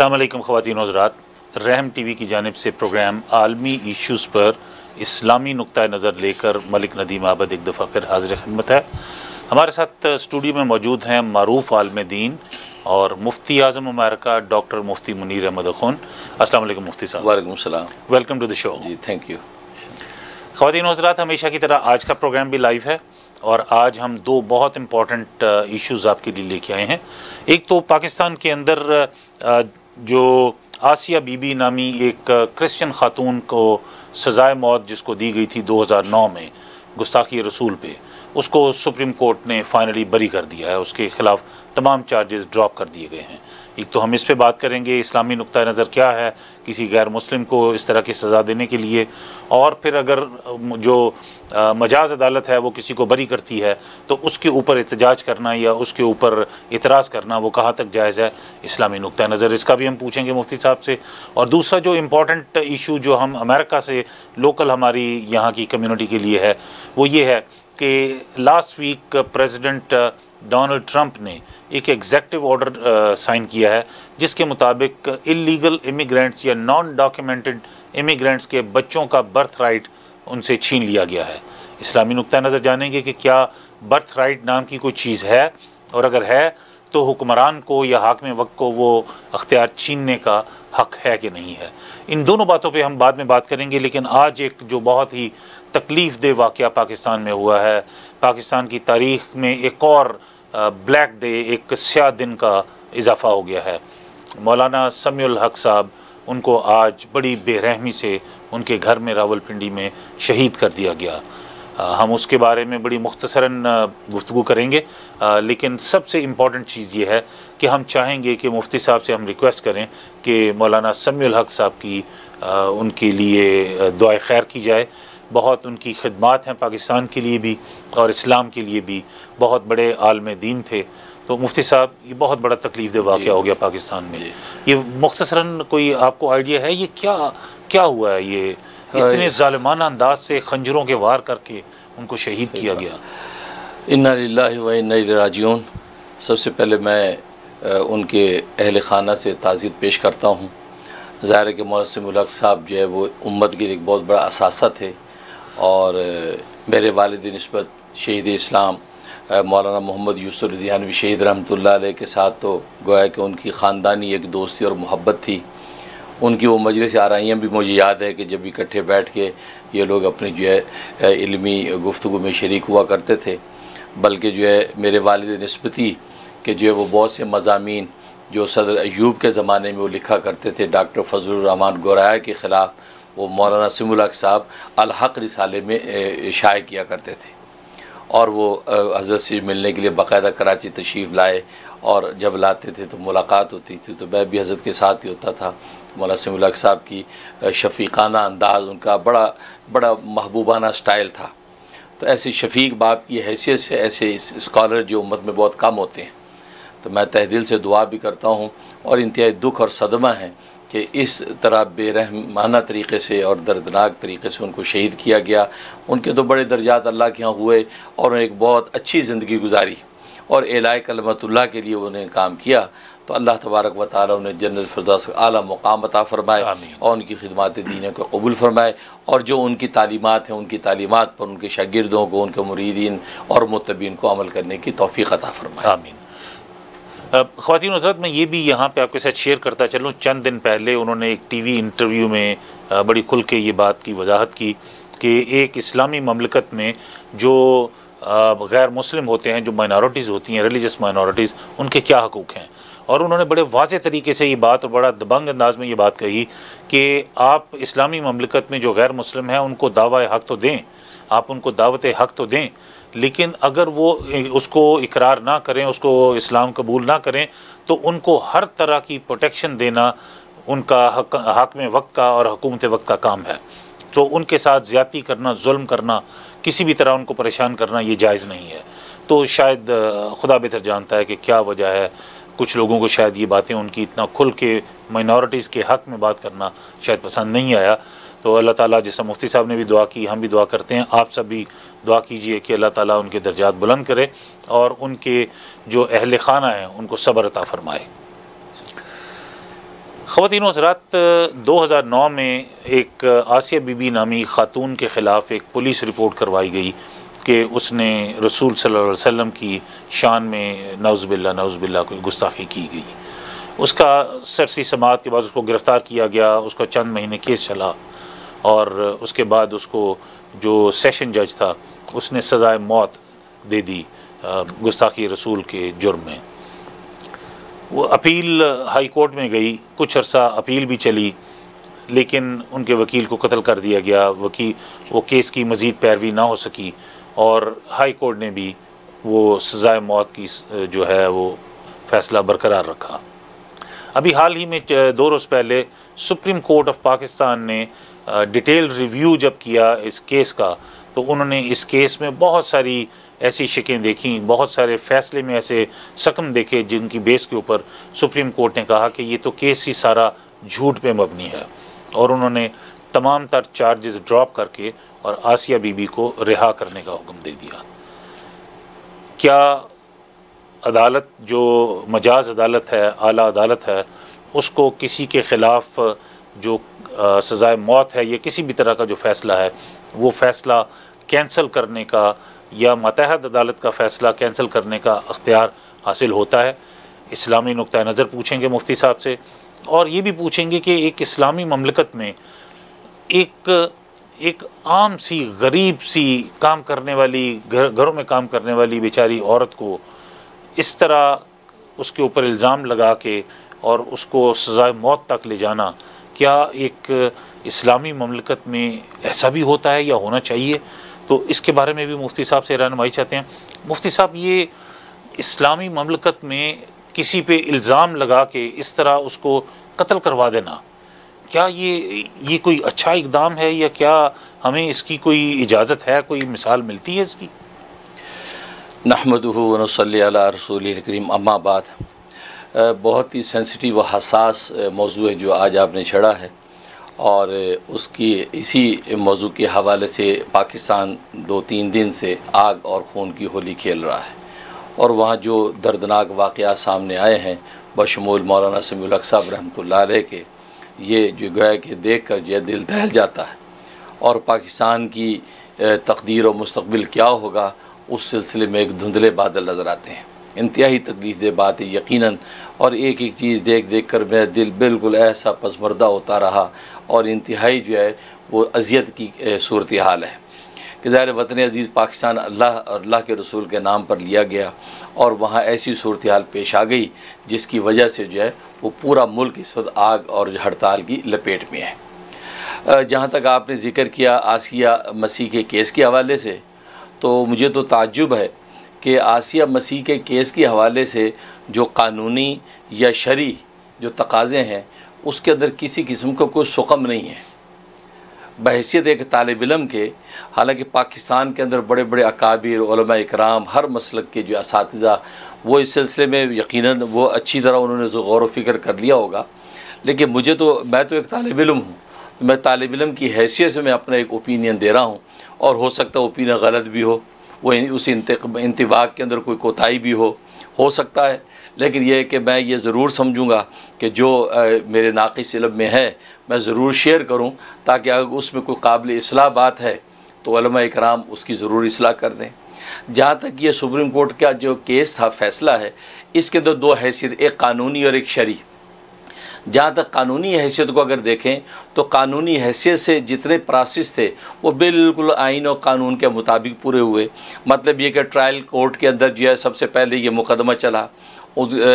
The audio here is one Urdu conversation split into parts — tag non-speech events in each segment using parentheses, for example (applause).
السلام علیکم خواتین حضرات۔ رحم ٹی وی کی جانب سے پروگرام عالمی ایشوز پر اسلامی نقطۂ نظر لے کر ملک ندیم آبد ایک دفعہ پھر حاضر خدمت ہے۔ ہمارے ساتھ اسٹوڈیو میں موجود ہیں معروف عالم دین اور مفتی اعظم امریکہ ڈاکٹر مفتی منیر احمد خون۔ السلام علیکم مفتی صاحب۔ وعلیکم السلام۔ ویلکم ٹو دا شو جی تھینک یو خواتین حضرات ہمیشہ کی طرح آج کا پروگرام بھی لائیو ہے اور آج ہم دو بہت امپورٹنٹ ایشوز آپ کے لیے لے کے آئے ہیں۔ ایک تو پاکستان کے اندر جو آسیہ بی بی نامی ایک کرسچن خاتون کو سزائے موت جس کو دی گئی تھی دو ہزار نو میں گستاخی رسول پہ، اس کو سپریم کورٹ نے فائنلی بری کر دیا ہے، اس کے خلاف تمام چارجز ڈراپ کر دیے گئے ہیں۔ ایک تو ہم اس پہ بات کریں گے اسلامی نقطہ نظر کیا ہے، کسی غیر مسلم کو اس طرح کی سزا دینے کے لیے، اور پھر اگر جو مجاز عدالت ہے وہ کسی کو بری کرتی ہے، تو اس کے اوپر احتجاج کرنا یا اس کے اوپر اعتراض کرنا وہ کہاں تک جائز ہے؟ اسلامی نقطہ نظر، اس کا بھی ہم پوچھیں گے مفتی صاحب سے۔ اور دوسرا جو امپورٹنٹ ایشو جو ہم امریکہ سے لوکل ہماری یہاں کی کمیونٹی کے لیے ہے، وہ یہ ہے کہ last week president Donald Trump نے ایک ایگزیکٹو آرڈر سائن کیا ہے، جس کے مطابق انلیگل امیگرینٹس یا نان ڈاکیومنٹڈ امیگرینٹس کے بچوں کا برتھ رائٹ ان سے چھین لیا گیا ہے۔ اسلامی نقطہ نظر جانیں گے کہ کیا برتھ رائٹ نام کی کوئی چیز ہے؟ اور اگر ہے، تو حکمران کو یا حاکم وقت کو وہ اختیار چھیننے کا حق ہے کہ نہیں ہے۔ ان دونوں باتوں پہ ہم بعد میں بات کریں گے، لیکن آج ایک جو بہت ہی تکلیف دہ واقعہ پاکستان میں ہوا ہے۔ پاکستان کی تاریخ میں ایک اور بلیک ڈے ایک سیاہ دن کا اضافہ ہو گیا ہے۔ مولانا سمیع الحق صاحب ان کو آج بڑی بے رحمی سے ان کے گھر میں راول پنڈی میں شہید کر دیا گیا۔ ہم اس کے بارے میں بڑی مختصراً گفتگو کریں گے۔ لیکن سب سے امپورٹنٹ چیز یہ ہے کہ ہم چاہیں گے کہ مفتی صاحب سے ہم ریکویسٹ کریں کہ مولانا سمیع الحق صاحب کی ان کے لیے دعائے خیر کی جائے۔ بہت ان کی خدمات ہیں پاکستان کے لیے بھی اور اسلام کے لیے بھی بہت بڑے عالم دین تھے۔ تو مفتی صاحب یہ بہت بڑا تکلیف دہ واقعہ ہو گیا پاکستان میں۔ یہ مختصراً کوئی آپ کو آئیڈیا ہے؟ یہ کیا کیا ہوا ہے؟ یہ اتنے ظالمانہ انداز سے خنجروں کے وار کر کے ان کو شہید کیا گیا؟ انا للہ و انا راجعون۔ سب سے پہلے میں ان کے اہل خانہ سے تعزیت پیش کرتا ہوں۔ ظاہر ہے کہ مولانا ملک صاحب جو ہے وہ امت کے لیے ایک بہت بڑا اثاثہ تھے۔ اور میرے والد نسبت شہید اسلام مولانا محمد یوسف ردیانوی شہید رحمۃ اللہ علیہ کے ساتھ تو گویا کہ ان کی خاندانی ایک دوستی اور محبت تھی۔ ان کی وہ مجلس آرائیاں بھی مجھے یاد ہے کہ جب اکٹھے بیٹھ کے یہ لوگ اپنی جو ہے علمی گفتگو میں شریک ہوا کرتے تھے۔ بلکہ جو ہے، میرے والد نسبتی کہ جو ہے، وہ بہت سے مضامین جو صدر ایوب کے زمانے میں وہ لکھا کرتے تھے۔ ڈاکٹر فضل الرحمن گورایا کے خلاف وہ مولانا سم الحق صاحب الحق رسالے میں شائع کیا کرتے تھے۔ اور وہ حضرت سے ملنے کے لیے باقاعدہ کراچی تشریف لائے۔ اور جب لاتے تھے تو ملاقات ہوتی تھی۔ تو میں بھی حضرت کے ساتھ ہی ہوتا تھا۔ مولانا سم الحق صاحب کی شفیقانہ انداز، ان کا بڑا بڑا محبوبانہ سٹائل تھا۔ تو ایسے شفیق باپ کی حیثیت سے ایسے اسکالر جو امت میں بہت کم ہوتے ہیں۔ تو میں تہ دل سے دعا بھی کرتا ہوں۔ اور انتہائی دکھ اور صدمہ ہے کہ اس طرح بے رحمانہ طریقے سے اور دردناک طریقے سے ان کو شہید کیا گیا۔ ان کے تو بڑے درجات اللہ کے ہاں ہوئے اور ایک بہت اچھی زندگی گزاری۔ اور اعلائے کلمت اللہ کے لیے انہیں کام کیا۔ تو اللہ تبارک و تعالیٰ انہیں جنت فردوس اعلیٰ مقام عطا فرمائے۔ اور ان کی خدمات دینہ کو قبول فرمائے۔ اور جو ان کی تعلیمات ہیں ان کی تعلیمات پر ان کے شاگردوں کو ان کے مریدین اور متبین کو عمل کرنے کی توفیق عطا فرمائے۔ آمین۔ خواتین حضرت میں یہ بھی یہاں پہ آپ کے ساتھ شیئر کرتا چلوں۔ چند دن پہلے انہوں نے ایک ٹی وی انٹرویو میں بڑی کھل کے یہ بات کی، وضاحت کی کہ ایک اسلامی مملکت میں جو غیر مسلم ہوتے ہیں، جو مائنارٹیز ہوتی ہیں ریلیجس مائنارٹیز ان کے کیا حقوق ہیں؟ اور انہوں نے بڑے واضح طریقے سے یہ بات اور بڑا دبنگ انداز میں یہ بات کہی کہ آپ اسلامی مملکت میں جو غیر مسلم ہیں، ان کو دعوی حق تو دیں۔ آپ ان کو دعوت حق تو دیں۔ لیکن اگر وہ اس کو اقرار نہ کریں، اس کو اسلام قبول نہ کریں، تو ان کو ہر طرح کی پروٹیکشن دینا ان کا حق حاکم وقت کا اور حکومت وقت کا کام ہے۔ تو ان کے ساتھ زیادتی کرنا، ظلم کرنا، کسی بھی طرح ان کو پریشان کرنا یہ جائز نہیں ہے۔ تو شاید خدا بہتر جانتا ہے کہ کیا وجہ ہے۔ کچھ لوگوں کو شاید یہ باتیں ان کی اتنا کھل کے مائنارٹیز کے حق میں بات کرنا شاید پسند نہیں آیا۔ تو اللہ تعالیٰ جیسا مفتی صاحب نے بھی دعا کی، ہم بھی دعا کرتے ہیں۔ آپ سب بھی دعا کیجیے کہ اللہ تعالیٰ ان کے درجات بلند کرے اور ان کے جو اہل خانہ ہیں، ان کو صبر عطا فرمائے۔ خواتین و حضرات، دو ہزار نو میں ایک آسیہ بی بی نامی خاتون کے خلاف ایک پولیس رپورٹ کروائی گئی کہ اس نے رسول صلی اللہ علیہ وسلم کی شان میں نوز باللہ نوز باللہ کو گستاخی کی گئی۔ اس کا سرسی سماعت کے بعد اس کو گرفتار کیا گیا، اس کا چند مہینے کیس چلا۔ اور اس کے بعد اس کو جو سیشن جج تھا، اس نے سزائے موت دے دی گستاخی رسول کے جرم میں۔ وہ اپیل ہائی کورٹ میں گئی، کچھ عرصہ اپیل بھی چلی، لیکن ان کے وکیل کو قتل کر دیا گیا۔ وکیل وہ کیس کی مزید پیروی نہ ہو سکی۔ اور ہائی کورٹ نے بھی وہ سزائے موت کی جو ہے، وہ فیصلہ برقرار رکھا۔ ابھی حال ہی میں دو روز پہلے سپریم کورٹ آف پاکستان نے ڈیٹیل ریویو جب کیا اس کیس کا، تو انہوں نے اس کیس میں بہت ساری ایسی شکیں دیکھیں، بہت سارے فیصلے میں ایسے سکم دیکھے جن کی بیس کے اوپر سپریم کورٹ نے کہا کہ یہ تو کیس ہی سارا جھوٹ پہ مبنی ہے۔ اور انہوں نے تمام تر چارجز ڈراپ کر کے اور آسیہ بی بی کو رہا کرنے کا حکم دے دیا۔ کیا عدالت، جو مجاز عدالت ہے، اعلیٰ عدالت ہے، اس کو کسی کے خلاف جو سزائے موت ہے یا کسی بھی طرح کا جو فیصلہ ہے، وہ فیصلہ کینسل کرنے کا یا متحد عدالت کا فیصلہ کینسل کرنے کا اختیار حاصل ہوتا ہے۔ اسلامی نقطۂ نظر پوچھیں گے مفتی صاحب سے، اور یہ بھی پوچھیں گے کہ ایک اسلامی مملکت میں ایک ایک عام سی، غریب سی کام کرنے والی گھروں میں کام کرنے والی بیچاری عورت کو اس طرح اس کے اوپر الزام لگا کے اور اس کو سزائے موت تک لے جانا کیا ایک اسلامی مملکت میں ایسا بھی ہوتا ہے یا ہونا چاہیے؟ تو اس کے بارے میں بھی مفتی صاحب سے رہنمائی چاہتے ہیں۔ مفتی صاحب، یہ اسلامی مملکت میں کسی پہ الزام لگا کے اس طرح اس کو قتل کروا دینا، کیا یہ یہ کوئی اچھا اقدام ہے یا کیا ہمیں اس کی کوئی اجازت ہے، کوئی مثال ملتی ہے اس کی؟ نحمد صلی اللہ رسول کریم اما بعد۔ بہت ہی سینسٹیو و حساس موضوع ہے جو آج آپ نے چھڑا ہے۔ اور اس کی اسی موضوع کے حوالے سے پاکستان دو تین دن سے آگ اور خون کی ہولی کھیل رہا ہے۔ اور وہاں جو دردناک واقعات سامنے آئے ہیں، بشمول مولانا سمی الق صاحب رحمۃ اللہ علیہ کے، یہ جو گویا کہ دیکھ کر جو دل دہل جاتا ہے۔ اور پاکستان کی تقدیر و مستقبل کیا ہوگا، اس سلسلے میں ایک دھندلے بادل نظر آتے ہیں۔ انتہائی تکلیف دہ بات ہے، یقیناً۔ اور ایک ایک چیز دیکھ دیکھ کر میرا دل بالکل ایسا پسمردہ ہوتا رہا اور انتہائی جو ہے وہ اذیت کی صورتحال ہے۔ کہ ظاہر وطن عزیز پاکستان اللہ اور اللہ کے رسول کے نام پر لیا گیا اور وہاں ایسی صورتحال پیش آ گئی جس کی وجہ سے جو ہے وہ پورا ملک اس وقت آگ اور ہڑتال کی لپیٹ میں ہے۔ جہاں تک آپ نے ذکر کیا، آسیہ مسیح کے کیس کے حوالے سے، تو مجھے تو تعجب ہے کہ آسیہ مسیح کے کیس کے حوالے سے جو قانونی یا شرعی جو تقاضے ہیں، اس کے اندر کسی قسم کا کوئی سقم نہیں ہے۔ بحیثیت ایک طالب علم کے، حالانکہ پاکستان کے اندر بڑے بڑے اکابر، علماء اکرام، ہر مسلک کے جو اساتذہ، وہ اس سلسلے میں یقیناً وہ اچھی طرح انہوں نے غور و فکر کر لیا ہوگا۔ لیکن مجھے تو، میں تو ایک طالب علم ہوں۔ میں طالب علم کی حیثیت سے میں اپنا ایک اوپینین دے رہا ہوں۔ اور ہو سکتا ہے اوپینین غلط بھی ہو۔ وہ اس انتباہ کے اندر کوئی کوتاہی بھی ہو ہو سکتا ہے۔ لیکن یہ کہ میں یہ ضرور سمجھوں گا کہ جو میرے ناقص علم میں ہے، میں ضرور شیئر کروں تاکہ اگر اس میں کوئی قابل اصلاح بات ہے تو علماء اکرام اس کی ضرور اصلاح کر دیں۔ جہاں تک یہ سپریم کورٹ کا جو کیس تھا، فیصلہ ہے، اس کے اندر دو حیثیت، ایک قانونی اور ایک شرعی۔ جہاں تک قانونی حیثیت کو اگر دیکھیں تو قانونی حیثیت سے جتنے پراسس تھے وہ بالکل آئین و قانون کے مطابق پورے ہوئے۔ مطلب یہ کہ ٹرائل کورٹ کے اندر جو ہے سب سے پہلے یہ مقدمہ چلا۔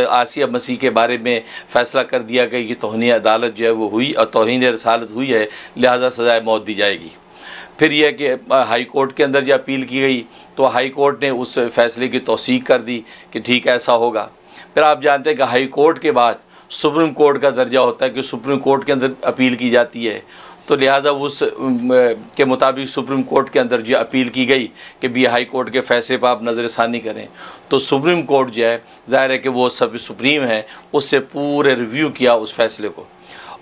آسیہ مسیح کے بارے میں فیصلہ کر دیا گیا کہ توہین عدالت جو ہے وہ ہوئی، اور توہین رسالت ہوئی ہے، لہٰذا سزائے موت دی جائے گی۔ پھر یہ کہ ہائی کورٹ کے اندر جو اپیل کی گئی تو ہائی کورٹ نے اس فیصلے کی توثیق کر دی کہ ٹھیک ایسا ہوگا۔ پھر آپ جانتے ہیں کہ ہائی کورٹ کے بعد سپریم کورٹ کا درجہ ہوتا ہے کہ سپریم کورٹ کے اندر اپیل کی جاتی ہے۔ تو لہٰذا اس کے مطابق سپریم کورٹ کے اندر جو اپیل کی گئی کہ بھی ہائی کورٹ کے فیصلے پہ آپ نظر ثانی کریں۔ تو سپریم کورٹ جو ہے، ظاہر ہے کہ وہ سب سپریم ہے اس سے پورے ریویو کیا اس فیصلے کو۔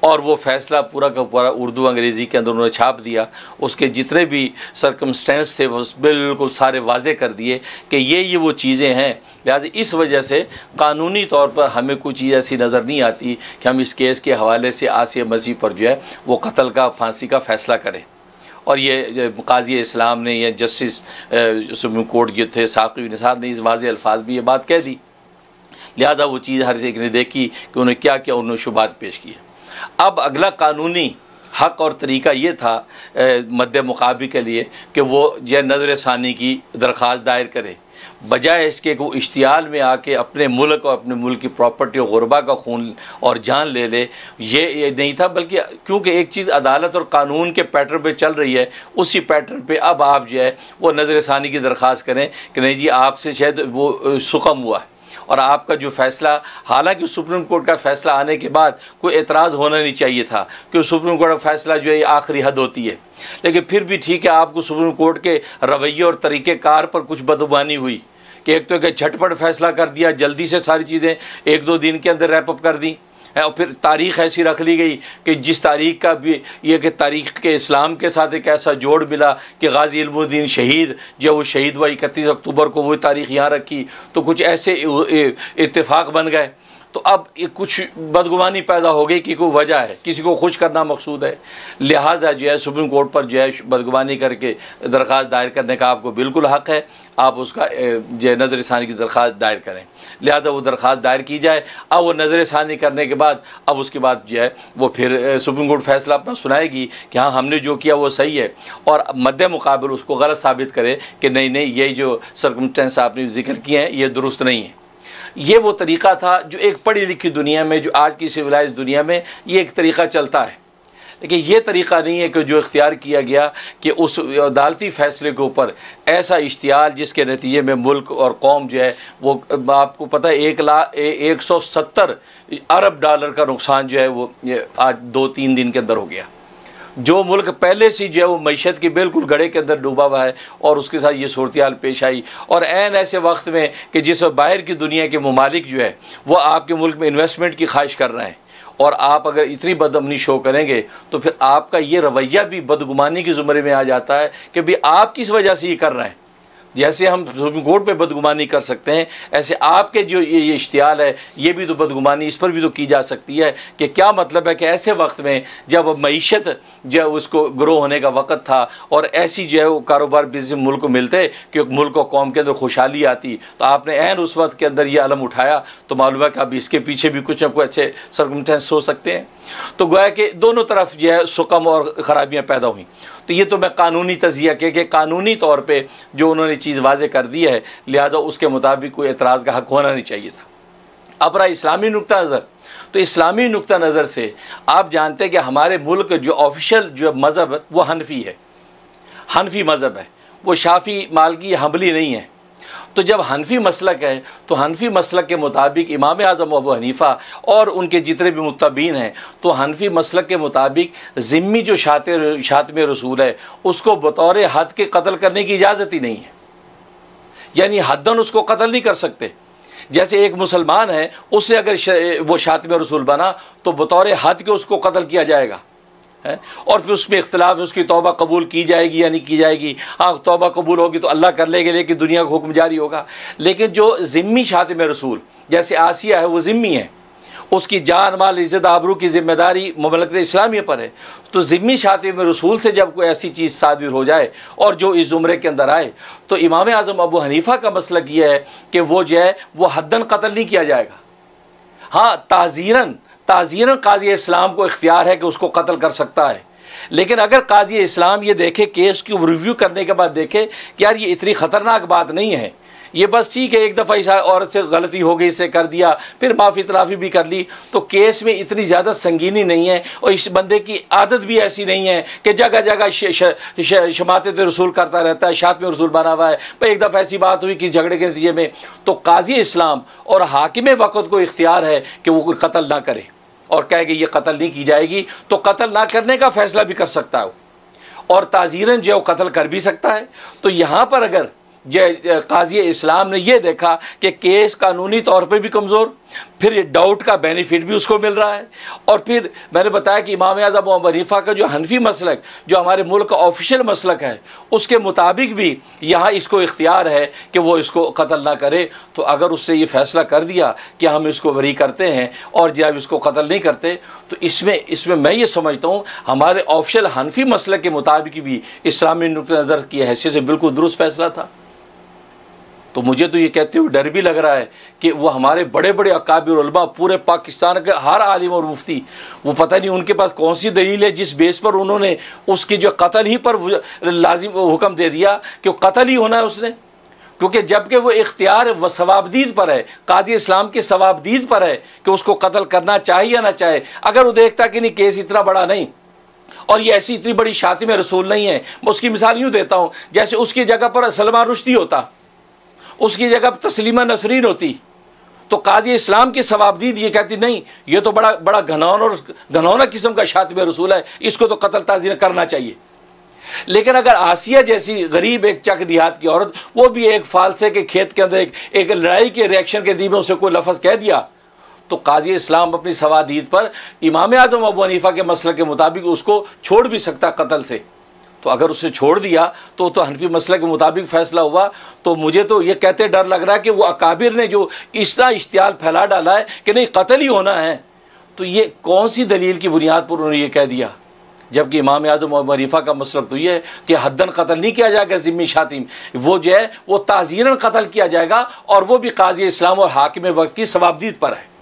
اور وہ فیصلہ پورا کا پورا اردو انگریزی کے اندر انہوں نے چھاپ دیا۔ اس کے جتنے بھی سرکمسٹینس تھے، وہ بالکل سارے واضح کر دیے کہ یہ یہ وہ چیزیں ہیں۔ لہٰذا اس وجہ سے قانونی طور پر ہمیں کوئی چیز ایسی نظر نہیں آتی کہ ہم اس کیس کے حوالے سے آسیہ مسیح پر جو ہے وہ قتل کا، پھانسی کا فیصلہ کریں۔ اور یہ قاضی اسلام نے یا جسٹس سپریم کورٹ کے تھے، ثاقب نثار نے اس واضح الفاظ بھی یہ بات کہہ دی۔ لہذا وہ چیز ہر ایک نے دیکھی کہ انہیں کیا کیا، انہوں نے شبہات پیش کیے اب اگلا قانونی حق اور طریقہ یہ تھا مد مقابل کے لیے کہ وہ جو نظر ثانی کی درخواست دائر کرے۔ بجائے اس کے کہ وہ اشتعال میں آ کے اپنے ملک اور اپنے ملک کی پراپرٹی اور غربا کا خون اور جان لے لے۔ یہ نہیں تھا، بلکہ کیونکہ ایک چیز عدالت اور قانون کے پیٹرن پہ چل رہی ہے، اسی پیٹرن پہ اب آپ جو ہے وہ نظر ثانی کی درخواست کریں کہ نہیں جی آپ سے شاید وہ سکم ہوا۔ ہے اور آپ کا جو فیصلہ، حالانکہ سپریم کورٹ کا فیصلہ آنے کے بعد کوئی اعتراض ہونا نہیں چاہیے تھا کہ سپریم کورٹ کا فیصلہ جو ہے آخری حد ہوتی ہے۔ لیکن پھر بھی ٹھیک ہے، آپ کو سپریم کورٹ کے رویے اور طریقہ کار پر کچھ بدبانی ہوئی کہ ایک تو کہ جھٹپٹ فیصلہ کر دیا، جلدی سے ساری چیزیں ایک دو دن کے اندر ریپ اپ کر دیں۔ اور پھر تاریخ ایسی رکھ لی گئی کہ جس تاریخ کا بھی یہ کہ تاریخ کے اسلام کے ساتھ ایک ایسا جوڑ ملا کہ غازی علم الدین شہید جو وہ شہید ہوا اکتیس اکتوبر کو وہ تاریخ یہاں رکھی تو کچھ ایسے اتفاق بن گئے تو اب یہ کچھ بدگمانی پیدا ہو گئی کہ کوئی وجہ ہے، کسی کو خوش کرنا مقصود ہے۔ لہٰذا جو ہے سپریم کورٹ پر جو ہے بدگمانی کر کے درخواست دائر کرنے کا آپ کو بالکل حق ہے۔ آپ اس کا جو ہے، نظر ثانی کی درخواست دائر کریں۔ لہٰذا وہ درخواست دائر کی جائے۔ اب وہ نظر ثانی کرنے کے بعد، اب اس کے بعد جو ہے، وہ پھر سپریم کورٹ فیصلہ اپنا سنائے گی کہ ہاں ہم نے جو کیا وہ صحیح ہے۔ اور مد مقابل اس کو غلط ثابت کرے کہ نہیں نہیں، یہ جو سرکمسٹینس آپ نے ذکر کیے ہیں، یہ درست نہیں ہے۔ یہ وہ طریقہ تھا جو ایک پڑھی لکھی دنیا میں، جو آج کی سویلائز دنیا میں، یہ ایک طریقہ چلتا ہے۔ لیکن یہ طریقہ نہیں ہے کہ جو اختیار کیا گیا کہ اس عدالتی فیصلے کے اوپر ایسا اشتعال جس کے نتیجے میں ملک اور قوم جو ہے، وہ آپ کو پتہ ہے، ایک لاکھ، ایک سو ستر ارب ڈالر کا نقصان جو ہے وہ آج دو تین دن کے اندر ہو گیا۔ جو ملک پہلے سے جو ہے وہ معیشت کی بالکل گڑے کے اندر ڈوبا ہوا ہے اور اس کے ساتھ یہ صورتحال پیش آئی۔ اور عین ایسے وقت میں کہ جس باہر کی دنیا کے ممالک جو ہے، وہ آپ کے ملک میں انویسٹمنٹ کی خواہش کر رہے ہیں۔ اور آپ اگر اتنی بدمنی شو کریں گے تو پھر آپ کا یہ رویہ بھی بدگمانی کی زمرے میں آ جاتا ہے کہ بھی آپ کس وجہ سے یہ کر رہے ہیں؟ جیسے ہم سپریم کورٹ پہ بدگمانی کر سکتے ہیں، ایسے آپ کے جو یہ اشتعال ہے، یہ بھی تو بدگمانی، اس پر بھی تو کی جا سکتی ہے کہ کیا مطلب ہے کہ ایسے وقت میں جب معیشت جو ہے اس کو گرو ہونے کا وقت تھا اور ایسی جو ہے وہ کاروبار بزنس ملک کو ملتے کہ ملک و قوم کے اندر خوشحالی آتی، تو آپ نے عین اس وقت کے اندر یہ علم اٹھایا، تو معلوم ہے کہ اب اس کے پیچھے بھی کچھ نہ کچھ اچھے سرکمٹینس ہو سکتے ہیں۔ تو گویا کہ دونوں طرف جو ہے سکم اور خرابیاں پیدا ہوئیں۔ تو یہ تو میں قانونی تجزیہ کہ کہ قانونی طور پہ جو انہوں نے چیز واضح کر دی ہے، لہٰذا اس کے مطابق کوئی اعتراض کا حق ہونا نہیں چاہیے تھا۔ اب رہا اسلامی نقطہ نظر۔ تو اسلامی نقطہ نظر سے آپ جانتے ہیں کہ ہمارے ملک جو آفیشیل جو مذہب وہ حنفی ہے۔ حنفی مذہب ہے۔ وہ شافی مالکی حملی نہیں ہے۔ تو جب حنفی مسلک ہے، تو حنفی مسلک کے مطابق امام اعظم ابو حنیفہ اور ان کے جتنے بھی متبین ہیں، تو حنفی مسلک کے مطابق ذمی جو شاط شاطم رسول ہے، اس کو بطور حد کے قتل کرنے کی اجازت ہی نہیں ہے۔ یعنی حدن اس کو قتل نہیں کر سکتے۔ جیسے ایک مسلمان ہے، اس اگر وہ شاطم رسول بنا، تو بطور حد کے اس کو قتل کیا جائے گا۔ اور پھر اس میں اختلاف اس کی توبہ قبول کی جائے گی یا نہیں کی جائے گی؟ ہاں توبہ قبول ہوگی تو اللہ کر لے گے لیکن دنیا کا حکم جاری ہوگا۔ لیکن جو ذمی شاطم رسول، جیسے آسیہ ہے، وہ ذمی ہے اس کی جان، مال، عزت، آبرو کی ذمہ داری مملکت اسلامیہ پر ہے۔ تو ذمی شاطم رسول سے جب کوئی ایسی چیز صادر ہو جائے اور جو اس زمرے کے اندر آئے، تو امام اعظم ابو حنیفہ کا مسئلہ یہ ہے کہ وہ جو ہے، وہ حدن قتل نہیں کیا جائے گا۔ ہاں تعزیراً تعزیر قاضی اسلام کو اختیار ہے کہ اس کو قتل کر سکتا ہے۔ لیکن اگر قاضی اسلام یہ دیکھے، کیس کی ریویو کرنے کے بعد دیکھے کہ یار یہ اتنی خطرناک بات نہیں ہے۔ یہ بس ٹھیک ہے، ایک دفعہ اس عورت سے غلطی ہو گئی اسے کر دیا، پھر معافی تلافی بھی کر لی۔ تو کیس میں اتنی زیادہ سنگینی نہیں ہے اور اس بندے کی عادت بھی ایسی نہیں ہے کہ جگہ جگہ شماعت رسول کرتا رہتا ہے شاط میں رسول بنا ہوا ہے۔ پھر ایک دفعہ ایسی بات ہوئی کہ جھگڑے کے نتیجے میں تو قاضی اسلام اور حاکم وقت کو اختیار ہے کہ وہ قتل نہ کرے۔ اور کہے کہ یہ قتل نہیں کی جائے گی، تو قتل نہ کرنے کا فیصلہ بھی کر سکتا ہے اور تعزیراً جو قتل کر بھی سکتا ہے۔ تو یہاں پر اگر قاضی اسلام نے یہ دیکھا کہ کیس قانونی طور پہ بھی کمزور۔ پھر یہ ڈاؤٹ کا بینیفٹ بھی اس کو مل رہا ہے۔ اور پھر میں نے بتایا کہ امام اعظم و حنیفہ کا جو حنفی مسلک، جو ہمارے ملک کا آفیشیل مسلک ہے، اس کے مطابق بھی یہاں اس کو اختیار ہے کہ وہ اس کو قتل نہ کرے۔ تو اگر اس نے یہ فیصلہ کر دیا کہ ہم اس کو بری کرتے ہیں اور جی جب اس کو قتل نہیں کرتے، تو اس میں اس میں میں یہ سمجھتا ہوں، ہمارے آفیشیل حنفی مسلک کے مطابق بھی اسلامی نقطۂ نظر کی حیثیت سے بالکل درست فیصلہ تھا۔ تو مجھے تو یہ کہتے ہوئے ڈر بھی لگ رہا ہے کہ وہ ہمارے بڑے بڑے اکابر علماء پورے پاکستان کے ہر عالم اور مفتی، وہ پتہ نہیں ان کے پاس کون سی دلیل ہے جس بیس پر انہوں نے اس کی جو قتل ہی پر لازم حکم دے دیا کہ قتل ہی ہونا ہے اس نے۔ کیونکہ جبکہ وہ اختیار و ثوابدید پر ہے، قاضی اسلام کے ثوابدید پر ہے کہ اس کو قتل کرنا چاہے یا نہ چاہے، اگر وہ دیکھتا کہ نہیں کیس اتنا بڑا نہیں اور یہ ایسی اتنی بڑی شاطم رسول نہیں ہے، میں اس کی مثال یوں دیتا ہوں، جیسے اس کی جگہ پر سلمان رشتی ہوتا۔ اس کی جگہ تسلیمہ نسرین ہوتی۔ تو قاضی اسلام کی ثوابدید یہ کہتی، نہیں، یہ تو بڑا بڑا گھنون اور گھنونا قسم کا شاطم رسول ہے، اس کو تو قتل تعزیر کرنا چاہیے۔ لیکن اگر آسیہ جیسی غریب ایک چک دیہات کی عورت، وہ بھی ایک فالسے کے کھیت کے اندر ایک ایک لڑائی کے ریئیکشن کے دیموں سے کوئی لفظ کہہ دیا، تو قاضی اسلام اپنی سوادید پر امام اعظم ابو حنیفہ کے مسئلہ کے مطابق اس کو چھوڑ بھی سکتا قتل سے۔ تو اگر اسے چھوڑ دیا تو تو حنفی مسئلہ کے مطابق فیصلہ ہوا، تو مجھے تو یہ کہتے ڈر لگ رہا ہے کہ وہ اکابر نے جو اس طرح اشتعال پھیلا ڈالا ہے کہ نہیں، قتل ہی ہونا ہے۔ تو یہ کون سی دلیل کی بنیاد پر انہوں نے یہ کہہ دیا؟ جبکہ امام اعظم و مریفہ کا مسلک تو یہ ہے کہ حدن قتل نہیں کیا جائے گا ذمی شاطم وہ جو ہے وہ تعزیراً قتل کیا جائے گا اور وہ بھی قاضی اسلام اور حاکم وقت کی ثوابدید پر ہے۔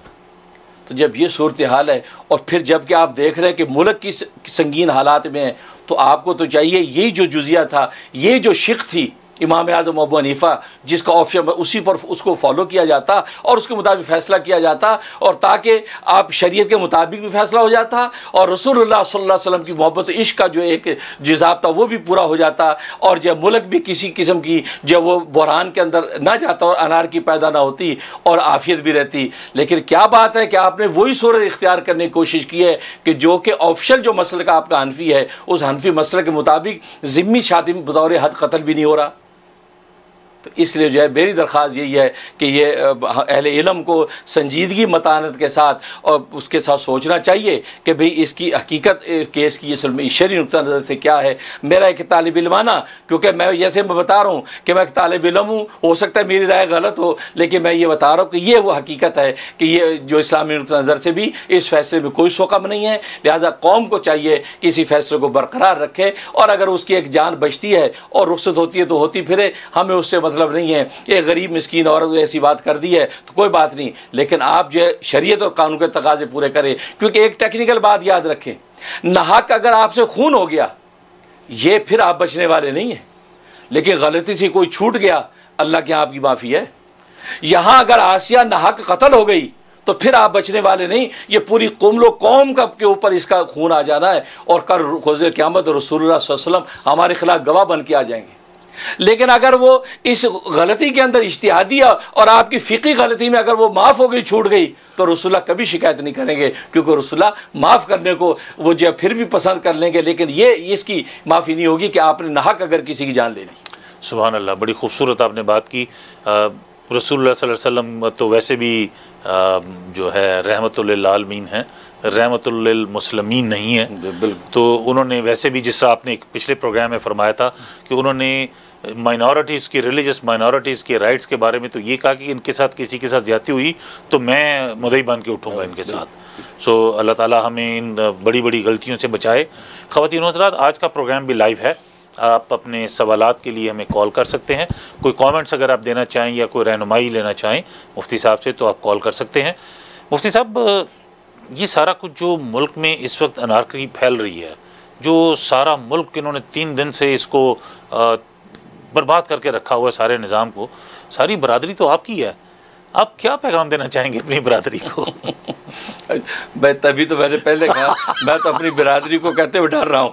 تو جب یہ صورتحال ہے اور پھر جبکہ آپ دیکھ رہے ہیں کہ ملک کی سنگین حالات میں ہیں، تو آپ کو تو چاہیے یہی جو جزیہ تھا، یہ جو شک تھی امام اعظم ابو حنیفہ جس کا آپشن اسی پر اس کو فالو کیا جاتا اور اس کے مطابق فیصلہ کیا جاتا اور تاکہ آپ شریعت کے مطابق بھی فیصلہ ہو جاتا اور رسول اللہ صلی اللہ علیہ وسلم کی محبت عشق کا جو ایک جذاب تھا وہ بھی پورا ہو جاتا اور جب ملک بھی کسی قسم کی جب وہ بحران کے اندر نہ جاتا اور انار کی پیدا نہ ہوتی اور عافیت بھی رہتی لیکن کیا بات ہے کہ آپ نے وہی صورت اختیار کرنے کی کوشش کی ہے کہ جو کہ آفشل جو مسئلہ کا آپ کا حنفی ہے، اس حنفی مسئلہ کے مطابق ذمی شادی بطور حد قتل بھی نہیں ہو رہا۔ تو اس لیے جو ہے میری درخواست یہی ہے کہ یہ اہل علم کو سنجیدگی متانت کے ساتھ اور اس کے ساتھ سوچنا چاہیے کہ بھئی اس کی حقیقت کیس کی اصل میں شرعی نقطہ نظر سے کیا ہے۔ میرا ایک طالب علمانہ کیونکہ میں جیسے میں بتا رہا ہوں کہ میں ایک طالب علم ہوں، ہو سکتا ہے میری رائے غلط ہو، لیکن میں یہ بتا رہا ہوں کہ یہ وہ حقیقت ہے کہ یہ جو اسلامی نقطہ نظر سے بھی اس فیصلے میں کوئی سوکم نہیں ہے۔ لہٰذا قوم کو چاہیے کہ اسی فیصلے کو برقرار رکھے اور اگر اس کی ایک جان بچتی ہے اور رخصت ہوتی ہے تو ہوتی پھرے، ہمیں اس سے مطلب نہیں ہے ایک غریب مسکین عورت ایسی بات کر دی ہے، تو کوئی بات نہیں۔ لیکن آپ جو ہے شریعت اور قانون کے تقاضے پورے کریں، کیونکہ ایک ٹیکنیکل بات یاد رکھیں۔ نہاک اگر آپ سے خون ہو گیا، یہ پھر آپ بچنے والے نہیں ہیں۔ لیکن غلطی سے کوئی چھوٹ گیا، اللہ کے آپ کی معافی ہے۔ یہاں اگر آسیہ نہاک قتل ہو گئی، تو پھر آپ بچنے والے نہیں۔ یہ پوری قوم و قوم کا کے اوپر اس کا خون آ جانا ہے۔ اور کر خوز قیامت رسول اللہ صلی اللہ علیہ وسلم ہمارے خلاف گواہ بن کے آ جائیں گے۔ لیکن اگر وہ اس غلطی کے اندر اشتہادی اور آپ کی فقی غلطی میں اگر وہ معاف ہو گئی، چھوٹ گئی، تو رسول اللہ کبھی شکایت نہیں کریں گے، کیونکہ رسول اللہ معاف کرنے کو وہ جو پھر بھی پسند کر لیں گے، لیکن یہ اس کی معافی نہیں ہوگی کہ آپ نے نحق اگر کسی کی جان لے لی۔ سبحان اللہ، بڑی خوبصورت آپ نے بات کی۔ رسول اللہ صلی اللہ علیہ وسلم تو ویسے بھی جو ہے رحمت اللہ عالمین ہیں۔ رحمت للمسلمین نہیں ہے۔ تو انہوں نے ویسے بھی جس طرح آپ نے ایک پچھلے پروگرام میں فرمایا تھا کہ انہوں نے مائنورٹیز کی ریلیجس مائنورٹیز کے رائٹس کے بارے میں تو یہ کہا کہ ان کے ساتھ کسی کے ساتھ زیادتی ہوئی تو میں مدعی بن کے اٹھوں گا ان کے ساتھ۔ سو اللہ تعالیٰ ہمیں ان بڑی بڑی غلطیوں سے بچائے۔ خواتین حضرات آج کا پروگرام بھی لائیو ہے۔ آپ اپنے سوالات کے لیے ہمیں کال کر سکتے ہیں۔ کوئی کامنٹس اگر آپ دینا چاہیں یا کوئی رہنمائی لینا چاہیں مفتی صاحب سے تو آپ کال کر سکتے ہیں۔ مفتی صاحب یہ سارا کچھ جو ملک میں اس وقت انارکی پھیل رہی ہے، جو سارا ملک انہوں نے تین دن سے اس کو برباد کر کے رکھا ہوا ہے سارے نظام کو، ساری برادری تو آپ کی ہے۔ آپ کیا پیغام دینا چاہیں گے اپنی برادری کو؟ (laughs) میں تبھی تو میں نے پہلے کہا، میں تو اپنی برادری کو کہتے ہوئے ڈر رہا ہوں۔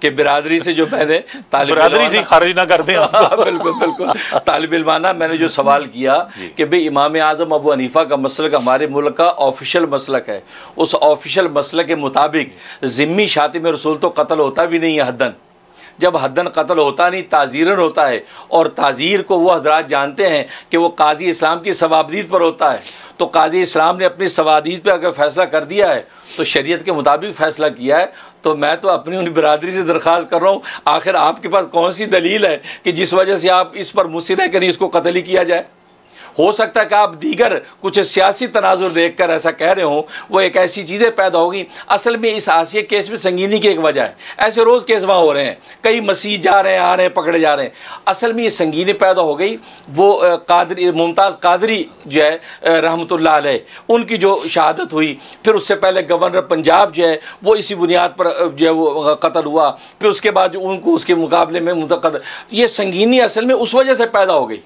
کہ برادری سے جو میں نے برادری سے خارج نہ کر دیں (laughs) بالکل بالکل۔ طالب علمانہ میں نے جو سوال کیا جی۔ کہ بھئی امام اعظم ابو حنیفہ کا مسلک ہمارے ملک کا آفیشل مسلک ہے۔ اس آفیشل مسلک کے مطابق ذمی شاطم رسول تو قتل ہوتا بھی نہیں ہے حدن جب حدن قتل ہوتا نہیں تعزیرن ہوتا ہے۔ اور تعزیر کو وہ حضرات جانتے ہیں کہ وہ قاضی اسلام کی ثوابدید پر ہوتا ہے۔ تو قاضی اسلام نے اپنی ثوابدید پہ اگر فیصلہ کر دیا ہے، تو شریعت کے مطابق فیصلہ کیا ہے۔ تو میں تو اپنی ان برادری سے درخواست کر رہا ہوں، آخر آپ کے پاس کون سی دلیل ہے کہ جس وجہ سے آپ اس پر مصر ہے کہ نہیں اس کو قتل ہی کیا جائے؟ ہو سکتا ہے کہ آپ دیگر کچھ سیاسی تناظر دیکھ کر ایسا کہہ رہے ہوں، وہ ایک ایسی چیزیں پیدا ہوگی۔ اصل میں اس آسیہ کیس میں سنگینی کی ایک وجہ ہے۔ ایسے روز کیس وہاں ہو رہے ہیں۔ کئی مسیح جا رہے ہیں، آ رہے ہیں، پکڑے جا رہے ہیں۔ اصل میں یہ سنگینی پیدا ہو گئی۔ وہ قادری، ممتاز قادری جو ہے رحمۃ اللہ علیہ، ان کی جو شہادت ہوئی، پھر اس سے پہلے گورنر پنجاب جو ہے، وہ اسی بنیاد پر جو ہے، وہ قتل ہوا۔ پھر اس کے بعد جو ان کو اس کے مقابلے میں منتقد یہ سنگینی اصل میں اس وجہ سے پیدا ہو گئی۔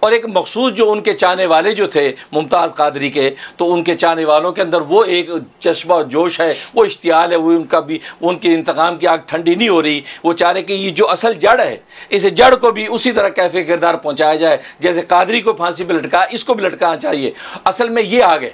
اور ایک مخصوص جو ان کے چاہنے والے جو تھے، ممتاز قادری کے، تو ان کے چاہنے والوں کے اندر وہ ایک چشمہ جوش ہے، وہ اشتعال ہے، وہ ان کا بھی، ان کے انتقام کی آگ ٹھنڈی نہیں ہو رہی، وہ چاہ رہے کہ یہ جو اصل جڑ ہے اس جڑ کو بھی اسی طرح کیفے کردار پہنچایا جائے، جیسے قادری کو پھانسی پہ لٹکا، اس کو بھی لٹکانا چاہیے۔ اصل میں یہ آگے۔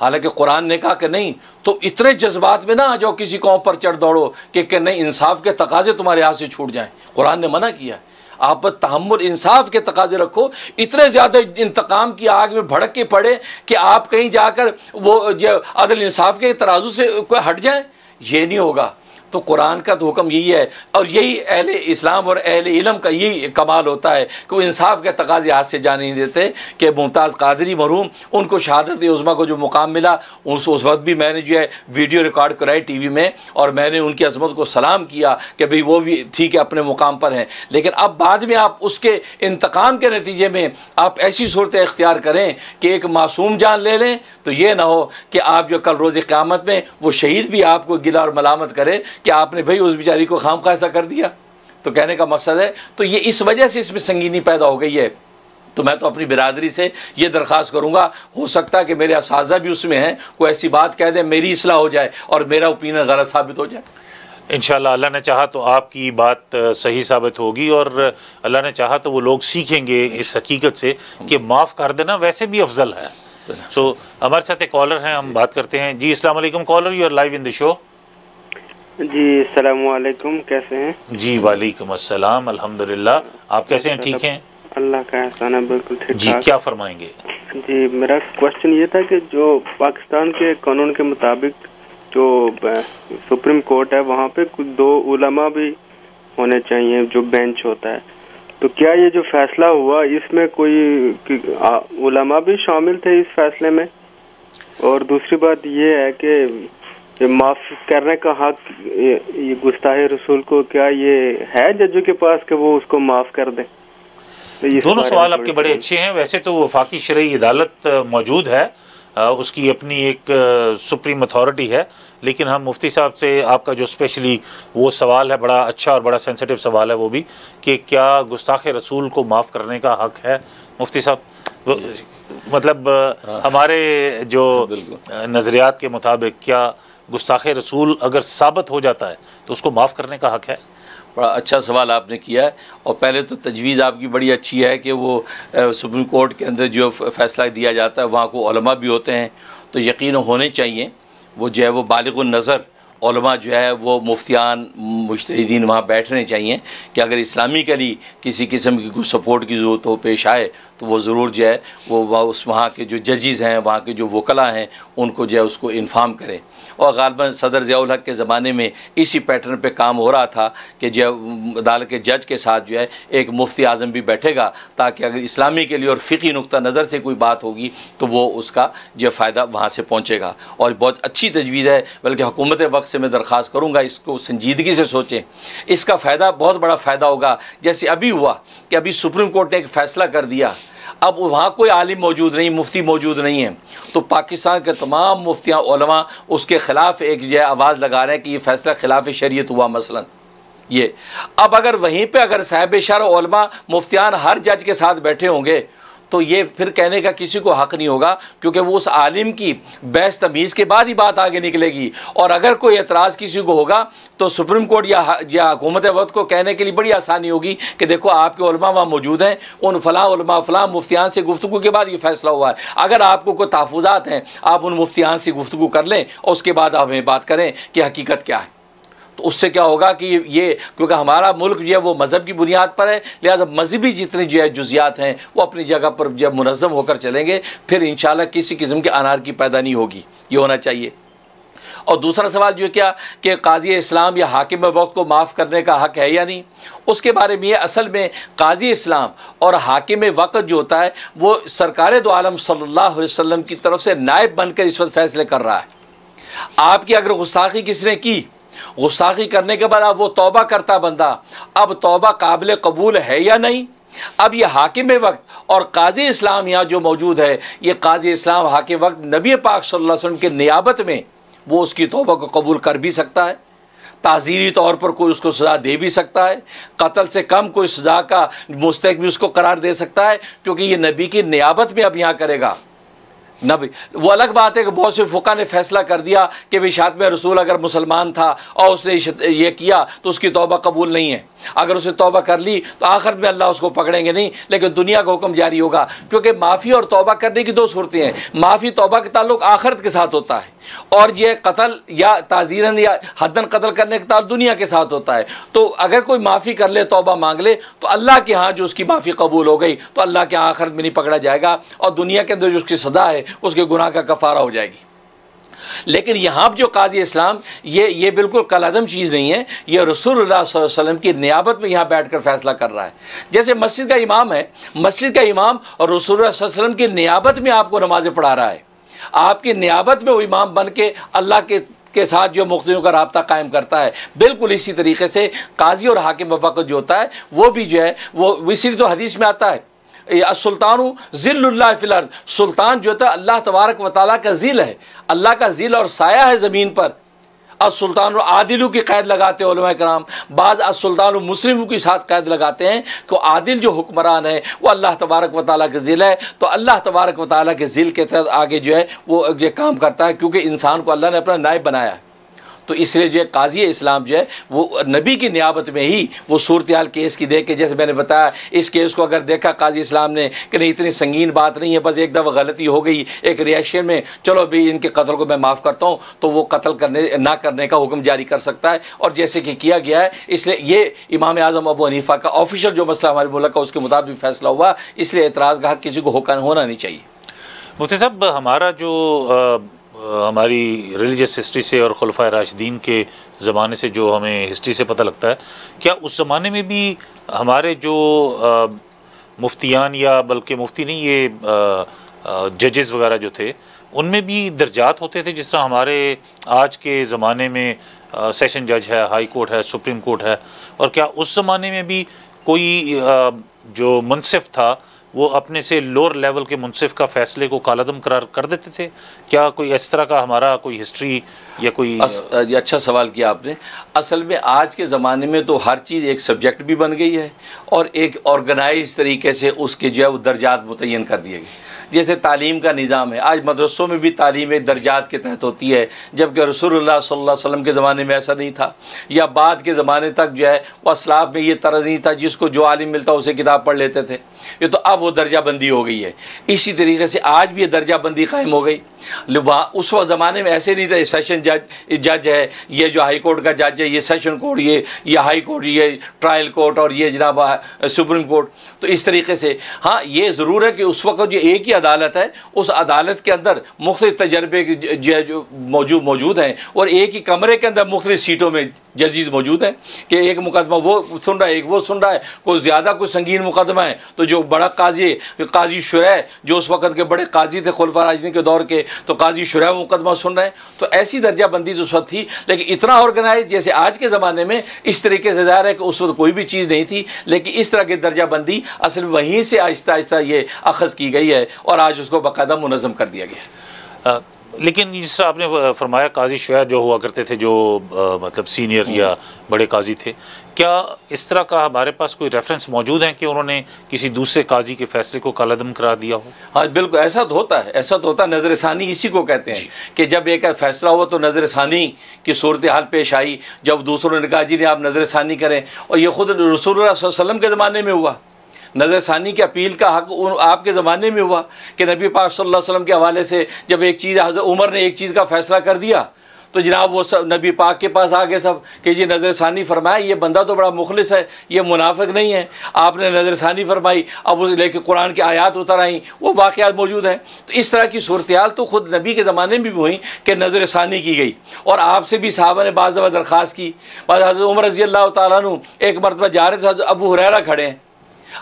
حالانکہ قرآن نے کہا کہ نہیں، تو اتنے جذبات میں نہ آ جاؤ کسی قوم پر چڑھ دوڑو کہ کہ نہیں، انصاف کے تقاضے تمہارے ہاتھ سے چھوٹ جائیں۔ قرآن نے منع کیا ہے۔ آپ تحمل، انصاف کے تقاضے رکھو۔ اتنے زیادہ انتقام کی آگ میں بھڑک کے پڑے کہ آپ کہیں جا کر وہ عدل انصاف کے ترازو سے کوئی ہٹ جائیں یہ نہیں ہوگا۔ تو قرآن کا تو حکم یہی ہے اور یہی اہل اسلام اور اہل علم کا یہی کمال ہوتا ہے کہ وہ انصاف کے تقاضے ہاتھ سے جانے نہیں دیتے کہ ممتاز قادری مرحوم ان کو شہادت عظمہ کو جو مقام ملا، اس اس وقت بھی میں نے جو ہے ویڈیو ریکارڈ کرائی ٹی وی میں اور میں نے ان کی عظمت کو سلام کیا کہ بھئی وہ بھی ٹھیک ہے، اپنے مقام پر ہیں۔ لیکن اب بعد میں آپ اس کے انتقام کے نتیجے میں آپ ایسی صورتیں اختیار کریں کہ ایک معصوم جان لے لیں تو یہ نہ ہو کہ آپ جو کل روز قیامت میں وہ شہید بھی آپ کو گلا اور ملامت کرے کہ آپ نے بھائی اس بیچاری کو خام ایسا کر دیا؟ تو کہنے کا مقصد ہے، تو یہ اس وجہ سے اس میں سنگینی پیدا ہو گئی ہے۔ تو میں تو اپنی برادری سے یہ درخواست کروں گا، ہو سکتا ہے کہ میرے اساتذہ بھی اس میں ہیں، کوئی ایسی بات کہہ دیں، میری اصلاح ہو جائے اور میرا اوپینن غلط ثابت ہو جائے۔ انشاءاللہ اللہ نے چاہا تو آپ کی بات صحیح ثابت ہوگی اور اللہ نے چاہا تو وہ لوگ سیکھیں گے اس حقیقت سے کہ معاف کر دینا ویسے بھی افضل ہے۔ سو ہمارے ساتھ ایک کالر ہیں، ہم بات کرتے ہیں۔ جی السلام علیکم caller you are live in the show جی السلام علیکم کیسے ہیں؟ جی وعلیکم السلام الحمدللہ۔ آپ کیسے ہیں؟ ٹھیک ہیں؟ اللہ کا احسان ہے بالکل ٹھیک جی کیا فرمائیں گے؟ جی میرا کوشچن یہ تھا کہ جو پاکستان کے قانون کے مطابق جو سپریم کورٹ ہے وہاں پہ کچھ دو علماء بھی ہونے چاہیے جو بینچ ہوتا ہے۔ تو کیا یہ جو فیصلہ ہوا اس میں کوئی علماء بھی شامل تھے اس فیصلے میں؟ اور دوسری بات یہ ہے کہ معاف کرنے کا حق یہ گستاح رسول کو کیا یہ ہے ججوں کے پاس کہ وہ اس کو معاف کر دیں؟ دونوں سوال آپ کے بڑے اچھے ہیں۔ ویسے تو وفاقی شرعی عدالت موجود ہے۔ اس کی اپنی ایک سپریم اتھارٹی ہے۔ لیکن ہم مفتی صاحب سے آپ کا جو اسپیشلی وہ سوال ہے بڑا اچھا اور بڑا سینسٹیو سوال ہے وہ بھی کہ کیا گستاخ رسول کو معاف کرنے کا حق ہے؟ مفتی صاحب مطلب ہاں۔ ہمارے جو نظریات کے مطابق کیا گستاخ رسول اگر ثابت ہو جاتا ہے تو اس کو معاف کرنے کا حق ہے۔ بڑا اچھا سوال آپ نے کیا ہے۔ اور پہلے تو تجویز آپ کی بڑی اچھی ہے کہ وہ سپریم کورٹ کے اندر جو فیصلہ دیا جاتا ہے، وہاں کو علماء بھی ہوتے ہیں۔ تو یقین ہونے چاہیے، وہ جو ہے وہ بالغ النظر علماء جو ہے وہ مفتیان مشتحدین وہاں بیٹھنے چاہیے کہ اگر اسلامی کے لیے کسی قسم کی کوئی سپورٹ کی ضرورت ہو، پیش آئے تو وہ ضرور جو ہے، وہ اس وہاں کے جو ججز ہیں، وہاں کے جو وکلا ہیں، ان کو جو ہے، اس کو انفارم کرے اور غالباً صدر ضیاء الحق کے زمانے میں اسی پیٹرن پہ کام ہو رہا تھا کہ جو عدالت کے جج کے ساتھ جو ہے، ایک مفتی اعظم بھی بیٹھے گا تاکہ اگر اسلامی کے لیے اور فقی نقطہ نظر سے کوئی بات ہوگی تو وہ اس کا جو فائدہ وہاں سے پہنچے گا۔ اور بہت اچھی تجویز ہے، بلکہ حکومت وقت سے میں درخواست کروں گا، اس کو سنجیدگی سے سوچیں۔ اس کا فائدہ، بہت بڑا فائدہ ہوگا۔ جیسے ابھی ہوا کہ ابھی سپریم کورٹ نے ایک فیصلہ کر دیا۔ اب وہاں کوئی عالم موجود نہیں، مفتی موجود نہیں ہے۔ تو پاکستان کے تمام مفتیاں، علماء اس کے خلاف ایک جو ہے آواز لگا رہے ہیں کہ یہ فیصلہ خلاف شریعت ہوا مثلا۔ یہ۔ اب اگر وہیں پہ اگر صاحب شر علماء، مفتیان ہر جج کے ساتھ بیٹھے ہوں گے تو یہ پھر کہنے کا کسی کو حق نہیں ہوگا، کیونکہ وہ اس عالم کی بیس تمیز کے بعد ہی بات آگے نکلے گی۔ اور اگر کوئی اعتراض کسی کو ہوگا، تو سپریم کورٹ یا یا حکومت وقت کو کہنے کے لیے بڑی آسانی ہوگی کہ دیکھو آپ کے علماء وہاں موجود ہیں، ان فلاں علماء، فلاں مفتیان سے گفتگو کے بعد یہ فیصلہ ہوا ہے۔ اگر آپ کو کوئی تحفظات ہیں، آپ ان مفتیان سے گفتگو کر لیں اور اس کے بعد آپ ہمیں بات کریں کہ حقیقت کیا ہے۔ تو اس سے کیا ہوگا کہ یہ کیونکہ ہمارا ملک جو ہے وہ مذہب کی بنیاد پر ہے، لہٰذا مذہبی جتنی جو ہے جزیات ہیں، وہ اپنی جگہ پر جب منظم ہو کر چلیں گے، پھر انشاءاللہ کسی قسم کے انار کی پیدا نہیں ہوگی۔ یہ ہونا چاہیے۔ اور دوسرا سوال جو کیا کہ قاضی اسلام یا حاکم وقت کو معاف کرنے کا حق ہے یا نہیں؟ اس کے بارے میں یہ اصل میں قاضی اسلام اور حاکم وقت جو ہوتا ہے، وہ سرکار دو عالم صلی اللہ علیہ وسلم کی طرف سے نائب بن کر اس وقت فیصلے کر رہا ہے۔ آپ کی اگر غستاخی کس نے کی غستاخی کرنے کے بعد اب وہ توبہ کرتا بندہ، اب توبہ قابل قبول ہے یا نہیں؟ اب یہ حاکم وقت اور قاضی اسلام یہاں جو موجود ہے، یہ قاضی اسلام حاکم وقت نبی پاک صلی اللہ علیہ وسلم کے نیابت میں وہ اس کی توبہ کو قبول کر بھی سکتا ہے۔ تعزیری طور پر کوئی اس کو سزا دے بھی سکتا ہے۔ قتل سے کم کوئی سزا کا مستحق بھی اس کو قرار دے سکتا ہے، کیونکہ یہ نبی کی نیابت میں اب یہاں کرے گا۔ نہ بھی۔ وہ الگ بات ہے کہ بہت سے فقہ نے فیصلہ کر دیا کہ بھائی شاطم رسول اگر مسلمان تھا اور اس نے یہ کیا تو اس کی توبہ قبول نہیں ہے۔ اگر اسے توبہ کر لی تو آخرت میں اللہ اس کو پکڑیں گے نہیں، لیکن دنیا کا حکم جاری ہوگا۔ کیونکہ معافی اور توبہ کرنے کی دو صورتیں ہیں۔ معافی توبہ کے تعلق آخرت کے ساتھ ہوتا ہے۔ اور یہ قتل یا تعزیراً یا حدن قتل کرنے کا تعلق دنیا کے ساتھ ہوتا ہے۔ تو اگر کوئی معافی کر لے، توبہ مانگ لے، تو اللہ کے ہاں جو اس کی معافی قبول ہو گئی، تو اللہ کے ہاں آخرت میں نہیں پکڑا جائے گا اور دنیا کے اندر جو اس کی سزا ہے، اس کے گناہ کا کفارہ ہو جائے گی۔ لیکن یہاں جو قاضی اسلام، یہ یہ بالکل کلعدم چیز نہیں ہے۔ یہ رسول اللہ صلی اللہ علیہ وسلم کی نیابت میں یہاں بیٹھ کر فیصلہ کر رہا ہے۔ جیسے مسجد کا امام ہے، مسجد کا امام اور رسول اللہ صلی اللہ علیہ وسلم کی نیابت میں آپ کو نمازیں پڑھا رہا ہے۔ آپ کی نیابت میں وہ امام بن کے اللہ کے کے ساتھ جو مختلف کا رابطہ قائم کرتا ہے۔ بالکل اسی طریقے سے قاضی اور حاکم وقت جو ہوتا ہے، وہ بھی جو ہے، وہ اسی تو حدیث میں آتا ہے۔ سلطان ذل اللہ فلر سلطان جو ہوتا ہے، اللہ تبارک و تعالیٰ کا ذیل ہے۔ اللہ کا ذیل اور سایہ ہے زمین پر۔ السلطان العادل کی قید لگاتے ہیں علماء کرام۔ بعض السلطان المسلم کے ساتھ قید لگاتے ہیں کہ عادل جو حکمران ہے وہ اللہ تبارک و تعالیٰ کے ذیل ہے۔ تو اللہ تبارک و تعالیٰ کے ذیل کے تحت آگے جو ہے، وہ یہ کام کرتا ہے کیونکہ انسان کو اللہ نے اپنا نائب بنایا۔ ہے تو اس لیے جو ہے قاضی اسلام جو ہے وہ نبی کی نیابت میں ہی وہ صورتحال کیس کی دیکھ کے جیسے میں نے بتایا، اس کیس کو اگر دیکھا قاضی اسلام نے کہ نہیں، اتنی سنگین بات نہیں ہے، بس ایک دفعہ غلطی ہو گئی ایک ریئیکشن میں، چلو بھی ان کے قتل کو میں معاف کرتا ہوں، تو وہ قتل کرنے، نہ کرنے کا حکم جاری کر سکتا ہے اور جیسے کہ کیا گیا ہے، اس لیے یہ امام اعظم ابو حنیفہ کا آفیشیل جو مسئلہ ہمارے ملک کا، اس کے مطابق فیصلہ ہوا، اس لیے اعتراض کا حق کسی کو ہونا نہیں چاہیے۔ مفتی صاحب، ہمارا جو ہماری ریلیجس ہسٹری سے اور خلفۂ راشدین کے زمانے سے جو ہمیں ہسٹری سے پتہ لگتا ہے، کیا اس زمانے میں بھی ہمارے جو مفتیان یا بلکہ مفتی نہیں، یہ ججز وغیرہ جو تھے، ان میں بھی درجات ہوتے تھے جس طرح ہمارے آج کے زمانے میں سیشن جج ہے ہائی کورٹ ہے سپریم کورٹ ہے، اور کیا اس زمانے میں بھی کوئی جو منصف تھا وہ اپنے سے لوور لیول کے منصف کا فیصلے کو کالعدم قرار کر دیتے تھے؟ کیا کوئی اس طرح کا ہمارا کوئی ہسٹری یا کوئی یہ اچھا سوال کیا آپ نے۔ اصل میں آج کے زمانے میں تو ہر چیز ایک سبجیکٹ بھی بن گئی ہے اور ایک آرگنائز طریقے سے اس کے جو ہے وہ درجات متعین کر دیے گئے۔ جیسے تعلیم کا نظام ہے۔ آج مدرسوں میں بھی تعلیم ایک درجات کے تحت ہوتی ہے، جبکہ رسول اللہ صلی اللہ علیہ وسلم کے زمانے میں ایسا نہیں تھا۔ یا بعد کے زمانے تک جو ہے، وہ اسلاف میں یہ طرز نہیں تھا، جس کو جو عالم ملتا اسے کتاب پڑھ لیتے تھے۔ یہ تو اب وہ درجہ بندی ہو گئی ہے۔ اسی طریقے سے آج بھی یہ درجہ بندی قائم ہو گئی۔ اس وقت زمانے میں ایسے نہیں تھا سیشن جج جج ہے، یہ جو ہائی کورٹ کا جج ہے، یہ سیشن کورٹ یہ یہ ہائی کورٹ یہ ٹرائل کورٹ اور یہ جناب سپریم کورٹ۔ تو اس طریقے سے ہاں یہ ضرور ہے کہ اس وقت جو ایک ہی عدالت ہے، اس عدالت کے اندر مختلف تجربے جو موجود موجود ہیں اور ایک ہی کمرے کے اندر مختلف سیٹوں میں ججیز موجود ہیں کہ ایک مقدمہ وہ سن رہا ہے، ایک وہ سن رہا ہے، کوئی زیادہ کوئی سنگین مقدمہ ہے۔ تو جو بڑا قاضی قاضی شرح جو اس وقت کے بڑے قاضی تھے خلفہ راجنی کے دور کے، تو قاضی شرح مقدمہ سن رہے ہیں۔ تو ایسی درجہ بندی تو اس وقت تھی، لیکن اتنا آرگنائز جیسے آج کے زمانے میں اس طریقے سے ظاہر ہے کہ اس وقت کوئی بھی چیز نہیں تھی، لیکن اس طرح کی درجہ بندی اصل وہیں سے آہستہ آہستہ یہ اخذ کی گئی ہے اور آج اس کو باقاعدہ منظم کر دیا گیا لیکن جس طرح آپ نے فرمایا قاضی شعیب جو ہوا کرتے تھے جو مطلب سینئر یا بڑے قاضی تھے کیا اس طرح کا ہمارے پاس کوئی ریفرنس موجود ہیں کہ انہوں نے کسی دوسرے قاضی کے فیصلے کو کالعدم کرا دیا ہو؟ ہاں بالکل ایسا تو ہوتا ہے ایسا تو ہوتا ہے نظر ثانی اسی کو کہتے ہیں جی۔ کہ جب ایک فیصلہ ہوا تو نظر ثانی کی صورتحال پیش آئی جب دوسروں نے کہا جی نے آپ نظر ثانی کریں۔ اور یہ خود رسول اللہ صلی اللہ علیہ وسلم کے زمانے میں ہوا۔ نظر ثانی کی اپیل کا حق آپ کے زمانے میں ہوا کہ نبی پاک صلی اللہ علیہ وسلم کے حوالے سے جب ایک چیز حضرت عمر نے ایک چیز کا فیصلہ کر دیا، تو جناب وہ سب نبی پاک کے پاس آگے سب کہ جی نظر ثانی فرمایا یہ بندہ تو بڑا مخلص ہے، یہ منافق نہیں ہے۔ آپ نے نظر ثانی فرمائی، اب اسے لے کے قرآن کی آیات اتر آئیں، وہ واقعات موجود ہیں۔ تو اس طرح کی صورتحال تو خود نبی کے زمانے میں بھی ہوئیں کہ نظر ثانی کی گئی۔ اور آپ سے بھی صحابہ نے بعض دفعہ درخواست کی، بعض حضرت عمر رضی اللہ تعالیٰ عنہ ایک مرتبہ جا رہے تھے ابو حریرہ کھڑے ہیں۔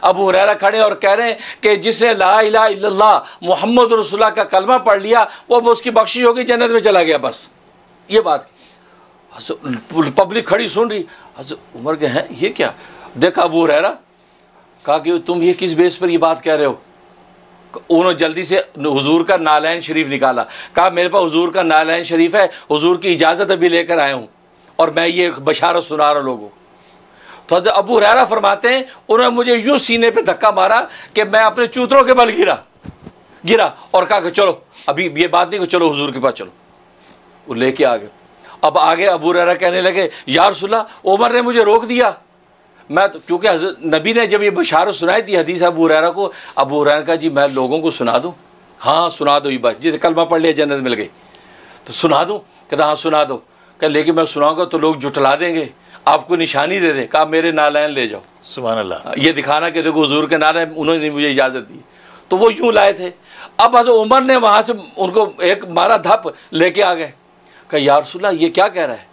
ابو حریرہ کھڑے اور کہہ رہے ہیں کہ جس نے لا الہ الا اللہ محمد رسول اللہ کا کلمہ پڑھ لیا، وہ اس کی بخشش ہوگی، جنت میں چلا گیا بس۔ یہ بات۔ پبلک کھڑی سن رہی۔ حضرت عمر کے ہیں، یہ کیا؟ دیکھا ابو حریرہ کہا کہ تم یہ کس بیس پر یہ بات کہہ رہے ہو؟ انہوں نے جلدی سے حضور کا نالین شریف نکالا۔ کہا، میرے پاس حضور کا نالین شریف ہے، حضور کی اجازت ابھی لے کر آیا ہوں، اور میں یہ بشارت سنا رہا لوگوں۔ تو حضرت ابو ریرا فرماتے ہیں، انہوں نے مجھے یوں سینے پہ دھکا مارا کہ میں اپنے چوتروں کے بل گرا گرا اور کہا کہ چلو، ابھی یہ بات نہیں کہ چلو حضور کے پاس چلو۔ وہ لے کے آگے اب آگے ابو ریرا کہنے لگے، یا رسول اللہ، عمر نے مجھے روک دیا۔ میں تو، کیونکہ حضرت نبی نے جب یہ بشارت سنائی تھی، حدیث ابو ریرا کو، ابو ریرا کا جی میں لوگوں کو سنا دوں۔ ہاں سنا دو یہ بات۔ جسے کلمہ پڑھ لیا، جنت مل گئی۔ تو سنا دوں کہ ہاں سنا دو۔ کہ لیکن میں سناؤں گا تو لوگ جٹلا دیں گے۔ آپ کو نشانی دے دیں کہا میرے نالین لے جاؤ۔ سبحان اللہ۔ یہ دکھانا کہ دیکھو حضور کے نالین انہوں نے مجھے اجازت دی۔ تو وہ یوں لائے تھے۔ اب حضرت عمر نے وہاں سے ان کو ایک مارا دھپ لے کے آ گئے۔ کہ یا رسول اللہ یہ کیا کہہ رہا ہے؟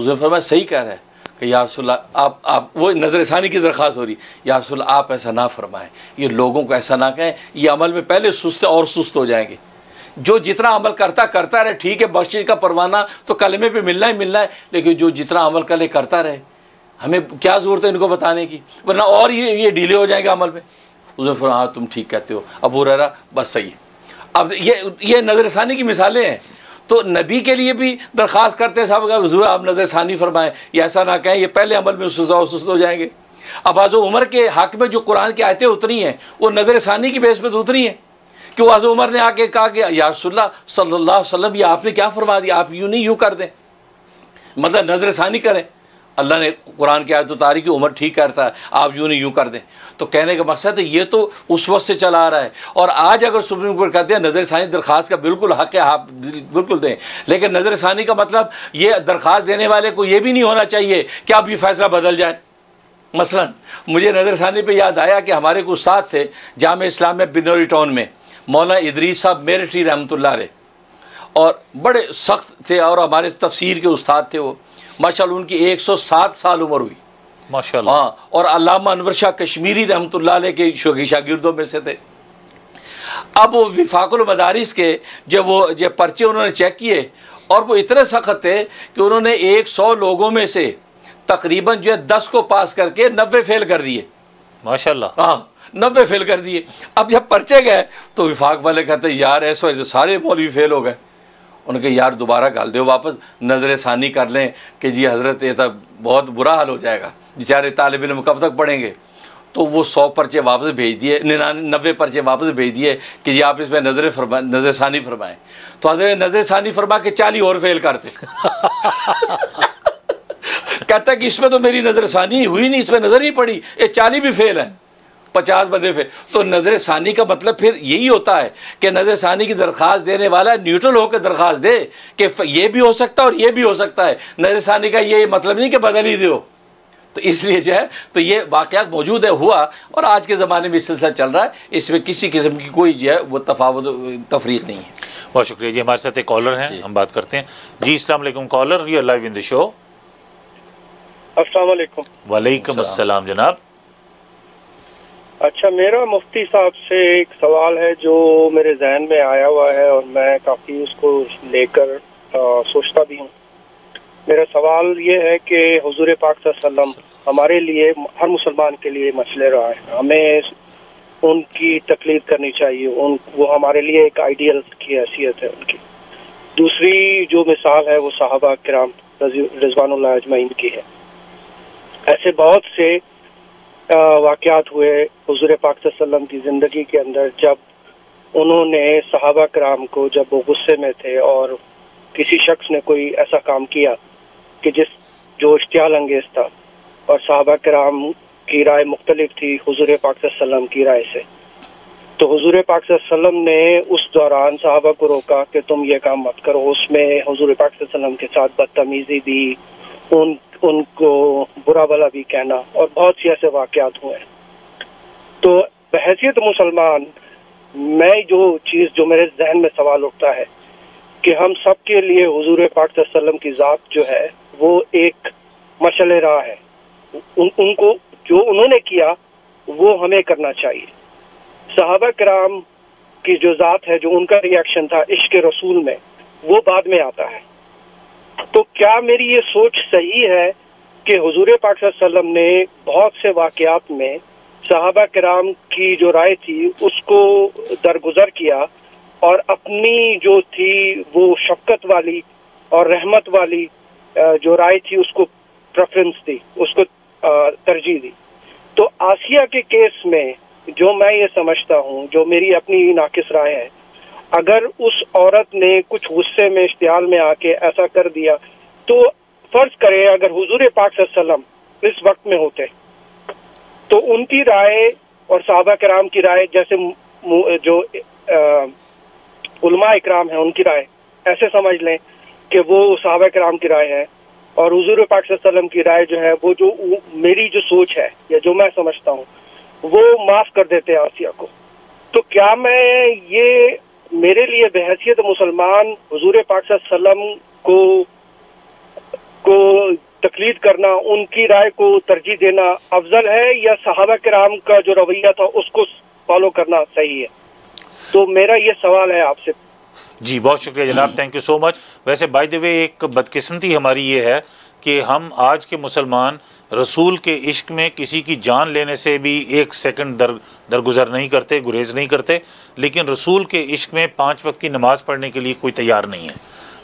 حضور فرمایا صحیح کہہ رہا ہے۔ کہ یا رسول اللہ آپ آپ وہ نظر ثانی کی درخواست ہو رہی۔ یا رسول اللہ آپ ایسا نہ فرمائیں۔ یہ لوگوں کو ایسا نہ کہیں۔ یہ عمل میں پہلے سست اور سست ہو جائیں گے۔ جو جتنا عمل کرتا کرتا رہے، ٹھیک ہے، بخش کا پروانہ تو کلمے پہ ملنا ہی ملنا ہے، لیکن جو جتنا عمل کرے کرتا رہے، ہمیں کیا ضرورت ہے ان کو بتانے کی؟ ورنہ اور یہ یہ ڈیلے ہو جائے گا عمل پہ۔ اسے پھر ہاں تم ٹھیک کہتے ہو۔ ابو رہا بس صحیح ہے۔ اب یہ یہ نظر ثانی کی مثالیں ہیں۔ تو نبی کے لیے بھی درخواست کرتے ہیں صاحب حضور آپ نظر ثانی فرمائیں۔ یہ ایسا نہ کہیں، یہ پہلے عمل میں سست ہو جائیں گے۔ اب آز عمر کے حق میں جو قرآن کی آیتیں اتری ہیں، وہ نظر ثانی کی بیس پہ تو اتری ہیں۔ کہ وہ حضرت عمر نے آ کے کہا کہ یا رسول اللہ صلی اللہ علیہ وسلم، یہ آپ نے کیا فرما دیا؟ آپ یوں نہیں، یوں کر دیں۔ مطلب نظر ثانی کریں۔ اللہ نے قرآن کی آیت اتاری کی عمر ٹھیک کرتا ہے، آپ یوں نہیں، یوں کر دیں۔ تو کہنے کا مقصد ہے، یہ تو اس وقت سے چلا آ رہا ہے۔ اور آج اگر سپریم کورٹ کہتے ہیں، نظر ثانی درخواست کا بالکل حق ہے، آپ بالکل دیں۔ لیکن نظر ثانی کا مطلب یہ درخواست دینے والے کو یہ بھی نہیں ہونا چاہیے کہ اب یہ فیصلہ بدل جائے۔ مثلا مجھے نظر ثانی پہ یاد آیا کہ ہمارے کو استاد تھے جامع اسلام میں بنوری ٹاؤن میں۔ مولانا ادریس صاحب میرٹری رحمۃ اللہ علیہ۔ اور بڑے سخت تھے اور ہمارے تفسیر کے استاد تھے وہ۔ ماشاء اللہ ان کی ایک سو سات سال عمر ہوئی۔ ماشاء اللہ ہاں اور علامہ انور شاہ کشمیری رحمۃ اللہ علیہ کے شاگردوں میں سے تھے۔ اب وہ وفاق المدارس کے جب وہ جب پرچے انہوں نے چیک کیے اور وہ اتنے سخت تھے کہ انہوں نے ایک سو لوگوں میں سے تقریباً جو ہے دس کو پاس کر کے نوے فیل کر دیے۔ ماشاء اللہ ہاں۔ نوے فیل کر دیے۔ اب جب پرچے گئے تو وفاق والے کہتے ہیں، یار، ایسے سارے مولوی فیل ہو گئے۔ ان کے یار دوبارہ گال دو واپس نظر ثانی کر لیں کہ جی حضرت، یہ تھا بہت برا حال ہو جائے گا۔ بیچارے طالب علم کب تک پڑھیں گے؟ تو وہ سو پرچے واپس بھیج دیے نوے پرچے واپس بھیج دیے کہ جی آپ اس پہ نظر فرما، نظر ثانی فرمائیں۔ تو حضرت نظر ثانی فرما کے چالی اور فیل کرتے۔ (laughs) کہتا ہے کہ اس میں تو میری نظر ثانی ہوئی نہیں، اس پہ نظر ہی پڑی، یہ چالی بھی فیل ہے پچاس بندے پھر۔ تو نظر ثانی کا مطلب پھر یہی ہوتا ہے کہ نظر ثانی کی درخواست دینے والا نیوٹرل ہو کے درخواست دے کہ یہ بھی ہو سکتا ہے اور یہ بھی ہو سکتا ہے۔ نظر ثانی کا یہ مطلب نہیں کہ بدل ہی دو تو اس لیے جو ہے تو یہ واقعات موجود ہے ہوا۔ اور آج کے زمانے میں اس سلسلہ چل رہا ہے۔ اس میں کسی قسم کی کوئی جو ہے وہ تفاوت تفریق نہیں ہے۔ بہت شکریہ جی ہمارے ساتھ ایک کالر ہیں۔ جی۔ ہم بات کرتے ہیں۔ جی السلام علیکم caller you live in the show. السلام علیکم۔ وعلیکم السلام جناب۔ اچھا میرا مفتی صاحب سے ایک سوال ہے جو میرے ذہن میں آیا ہوا ہے اور میں کافی اس کو لے کر سوچتا بھی ہوں۔ میرا سوال یہ ہے کہ حضور پاک صلی اللہ علیہ وسلم ہمارے لیے، ہر مسلمان کے لیے مسئلے رہا ہے۔ ہمیں ان کی تکلیف کرنی چاہیے، ان وہ ہمارے لیے ایک آئیڈیل کی حیثیت ہے ان کی۔ دوسری جو مثال ہے وہ صحابہ کرام رضوان اللہ اجمعین کی ہے۔ ایسے بہت سے واقعات ہوئے حضور پاک صلی اللہ علیہ وسلم کی زندگی کے اندر، جب انہوں نے صحابہ کرام کو، جب وہ غصے میں تھے اور کسی شخص نے کوئی ایسا کام کیا کہ جس جو اشتعال انگیز تھا اور صحابہ کرام کی رائے مختلف تھی حضور پاک صلی اللہ علیہ وسلم کی رائے سے۔ تو حضور پاک صلی اللہ علیہ وسلم نے اس دوران صحابہ کو روکا کہ تم یہ کام مت کرو۔ اس میں حضور پاک صلی اللہ علیہ وسلم کے ساتھ بدتمیزی بھی، ان ان کو برا بلا بھی کہنا اور بہت سی ایسے واقعات ہوئے۔ تو بحیثیت مسلمان میں جو چیز جو میرے ذہن میں سوال اٹھتا ہے کہ ہم سب کے لیے حضور پاک صلی اللہ علیہ وسلم کی ذات جو ہے وہ ایک مشل راہ ہے۔ ان, ان کو جو انہوں نے کیا وہ ہمیں کرنا چاہیے۔ صحابہ کرام کی جو ذات ہے جو ان کا ریئیکشن تھا عشق رسول میں وہ بعد میں آتا ہے۔ تو کیا میری یہ سوچ صحیح ہے کہ حضور پاک صلی اللہ علیہ وسلم نے بہت سے واقعات میں صحابہ کرام کی جو رائے تھی، اس کو درگزر کیا اور اپنی جو تھی وہ شفقت والی اور رحمت والی جو رائے تھی، اس کو پریفرنس دی، اس کو ترجیح دی۔ تو آسیہ کے کیس میں جو میں یہ سمجھتا ہوں، جو میری اپنی ناقص رائے ہے اگر اس عورت نے کچھ غصے میں اشتعال میں آ کے ایسا کر دیا تو فرض کرے اگر حضور پاک صلی اللہ علیہ وسلم اس وقت میں ہوتے تو ان کی رائے اور صحابہ کرام کی رائے جیسے جو علماء اکرام ہیں ان کی رائے، ایسے سمجھ لیں کہ وہ صحابہ کرام کی رائے ہے اور حضور پاک صلی اللہ علیہ وسلم کی رائے جو ہے، وہ جو میری جو سوچ ہے یا جو میں سمجھتا ہوں، وہ معاف کر دیتے آسیہ کو۔ تو کیا میں یہ میرے لیے بحثیت مسلمان حضور پاک صلی اللہ علیہ وسلم کو کو تقلید کرنا ان کی رائے کو ترجیح دینا افضل ہے یا صحابہ کرام کا جو رویہ تھا اس کو فالو کرنا صحیح ہے؟ تو میرا یہ سوال ہے آپ سے۔ جی بہت شکریہ جناب تھینک یو سو مچ ویسے بائی دا وے ایک بدقسمتی ہماری یہ ہے کہ ہم آج کے مسلمان رسول کے عشق میں کسی کی جان لینے سے بھی ایک سیکنڈ در درگزر نہیں کرتے، گریز نہیں کرتے، لیکن رسول کے عشق میں پانچ وقت کی نماز پڑھنے کے لیے کوئی تیار نہیں ہے۔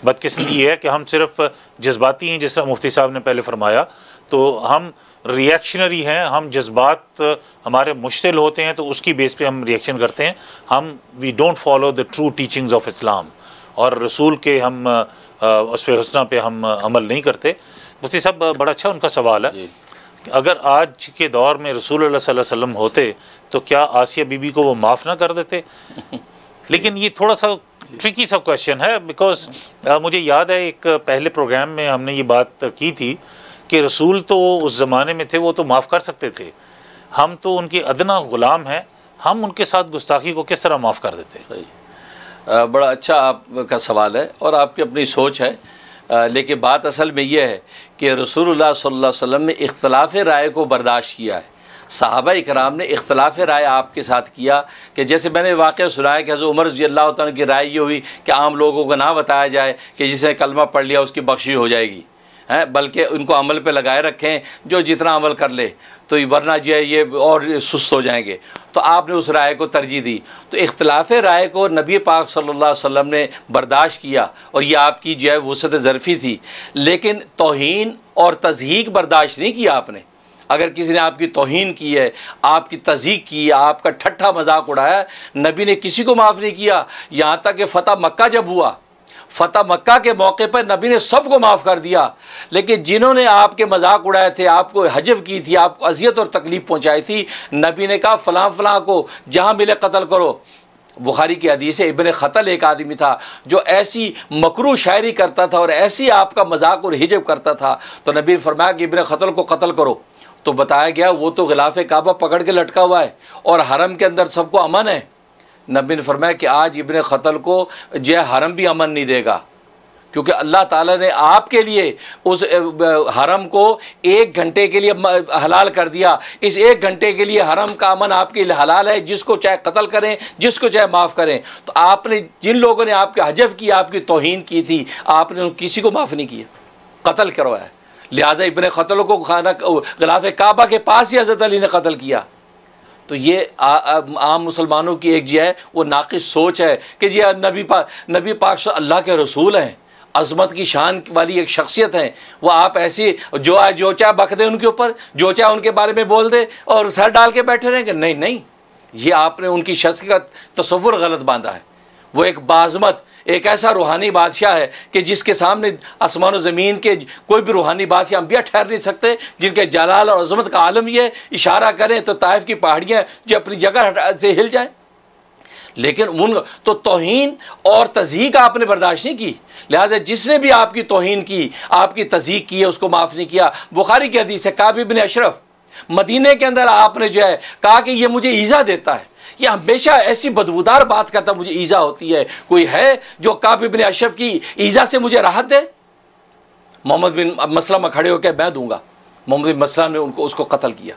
بدقسمتی یہ ہے کہ ہم صرف جذباتی ہیں، جس طرح مفتی صاحب نے پہلے فرمایا۔ تو ہم ریئیکشنری ہیں، ہم جذبات ہمارے مشتل ہوتے ہیں، تو اس کی بیس پہ ہم ریئیکشن کرتے ہیں۔ ہم we don't follow the true teachings of Islam اور رسول کے ہم اس حسنہ پہ ہم عمل نہیں کرتے۔ مفتی صاحب بڑا اچھا ان کا سوال ہے جی۔ اگر آج کے دور میں رسول اللہ صلی اللہ علیہ وسلم ہوتے تو کیا آسیہ بی بی کو وہ معاف نہ کر دیتے؟ (laughs) لیکن یہ تھوڑا سا ٹرکی سا کوشچن ہے بیکاز مجھے یاد ہے ایک پہلے پروگرام میں ہم نے یہ بات کی تھی کہ رسول تو اس زمانے میں تھے وہ تو معاف کر سکتے تھے۔ ہم تو ان کے ادنا غلام ہیں ہم ان کے ساتھ گستاخی کو کس طرح معاف کر دیتے؟ بڑا اچھا آپ کا سوال ہے اور آپ کی اپنی سوچ ہے۔ لیکن بات اصل میں یہ ہے کہ رسول اللہ صلی اللہ علیہ وسلم نے اختلاف رائے کو برداشت کیا ہے۔ صحابہ اکرام نے اختلاف رائے آپ کے ساتھ کیا کہ جیسے میں نے واقعہ سنایا کہ حضرت عمر رضی اللہ تعالیٰ کی رائے یہ ہوئی کہ عام لوگوں کو نہ بتایا جائے کہ جسے کلمہ پڑھ لیا اس کی بخشی ہو جائے گی۔ بلکہ ان کو عمل پہ لگائے رکھیں جو جتنا عمل کر لے۔ تو ورنہ جو ہے، یہ اور سست ہو جائیں گے۔ تو آپ نے اس رائے کو ترجیح دی۔ تو اختلاف رائے کو نبی پاک صلی اللہ علیہ وسلم نے برداشت کیا اور یہ آپ کی جو ہے وسعت ظرفی تھی۔ لیکن توہین اور تضحیق برداشت نہیں کیا آپ نے۔ اگر کسی نے آپ کی توہین کی ہے، آپ کی تضحیق کی ہے، آپ کا ٹھٹھا مذاق اڑایا، نبی نے کسی کو معاف نہیں کیا۔ یہاں تک کہ فتح مکہ جب ہوا فتح مکہ کے موقع پر نبی نے سب کو معاف کر دیا۔ لیکن جنہوں نے آپ کے مذاق اڑائے تھے، آپ کو حجب کی تھی، آپ کو اذیت اور تکلیف پہنچائی تھی، نبی نے کہا فلاں فلاں کو جہاں ملے قتل کرو۔ بخاری کی حدیث ابن قتل ایک آدمی تھا جو ایسی مکرو شاعری کرتا تھا اور ایسی آپ کا مذاق اور حجب کرتا تھا۔ تو نبی فرمایا کہ ابن قتل کو قتل کرو۔ تو بتایا گیا وہ تو غلاف کعبہ پکڑ کے لٹکا ہوا ہے اور حرم کے اندر سب کو امن ہے۔ نبی نے فرمایا کہ آج ابن قتل کو جو حرم بھی امن نہیں دے گا۔ کیونکہ اللہ تعالیٰ نے آپ کے لیے اس، حرم کو ایک گھنٹے کے لیے حلال کر دیا۔ اس ایک گھنٹے کے لیے حرم کا امن آپ کے لیے حلال ہے۔ جس کو چاہے قتل کریں، جس کو چاہے معاف کریں۔ تو آپ نے جن لوگوں نے آپ کے حجب کی، آپ کی توہین کی تھی، آپ نے کسی کو معاف نہیں کیا۔ قتل کروایا۔ لہٰذا ابن قتل کو خانہ، غلاف کعبہ کے پاس ہی حضرت علی نے قتل کیا۔ تو یہ عام مسلمانوں کی ایک جو ہے وہ ناقص سوچ ہے کہ جی نبی پاک نبی پاک اللہ کے رسول ہیں، عظمت کی شان والی ایک شخصیت ہیں، وہ آپ ایسی جو آئے جو چاہے بک دیں ان کے اوپر، جو چاہے ان کے بارے میں بول دے اور سر ڈال کے بیٹھے رہیں گے۔ نہیں نہیں، یہ آپ نے ان کی شخص کا تصور غلط باندھا ہے۔ وہ ایک بازمت، ایک ایسا روحانی بادشاہ ہے کہ جس کے سامنے آسمان و زمین کے کوئی بھی روحانی بادشاہ انبیاء ٹھہر نہیں سکتے، جن کے جلال اور عظمت کا عالم یہ اشارہ کریں تو طائف کی پہاڑیاں جو اپنی جگہ سے ہل جائیں۔ لیکن ان تو توہین اور تزیق آپ نے برداشت نہیں کی۔ لہٰذا جس نے بھی آپ کی توہین کی، آپ کی تزیق کی ہے اس کو معاف نہیں کیا۔ بخاری کی حدیث ہے کابی بن اشرف، مدینہ کے اندر آپ نے جو ہے کہا کہ یہ مجھے ایزا دیتا ہے۔ یہ ہمیشہ ایسی بدبودار بات کرتا مجھے ایزا ہوتی ہے۔ کوئی ہے جو کابی بن اشرف کی ایزا سے مجھے راحت دے؟ محمد بن مسلمہ کھڑے ہو کے میں دوں گا۔ محمد بن مسلم نے ان کو، اس کو قتل کیا۔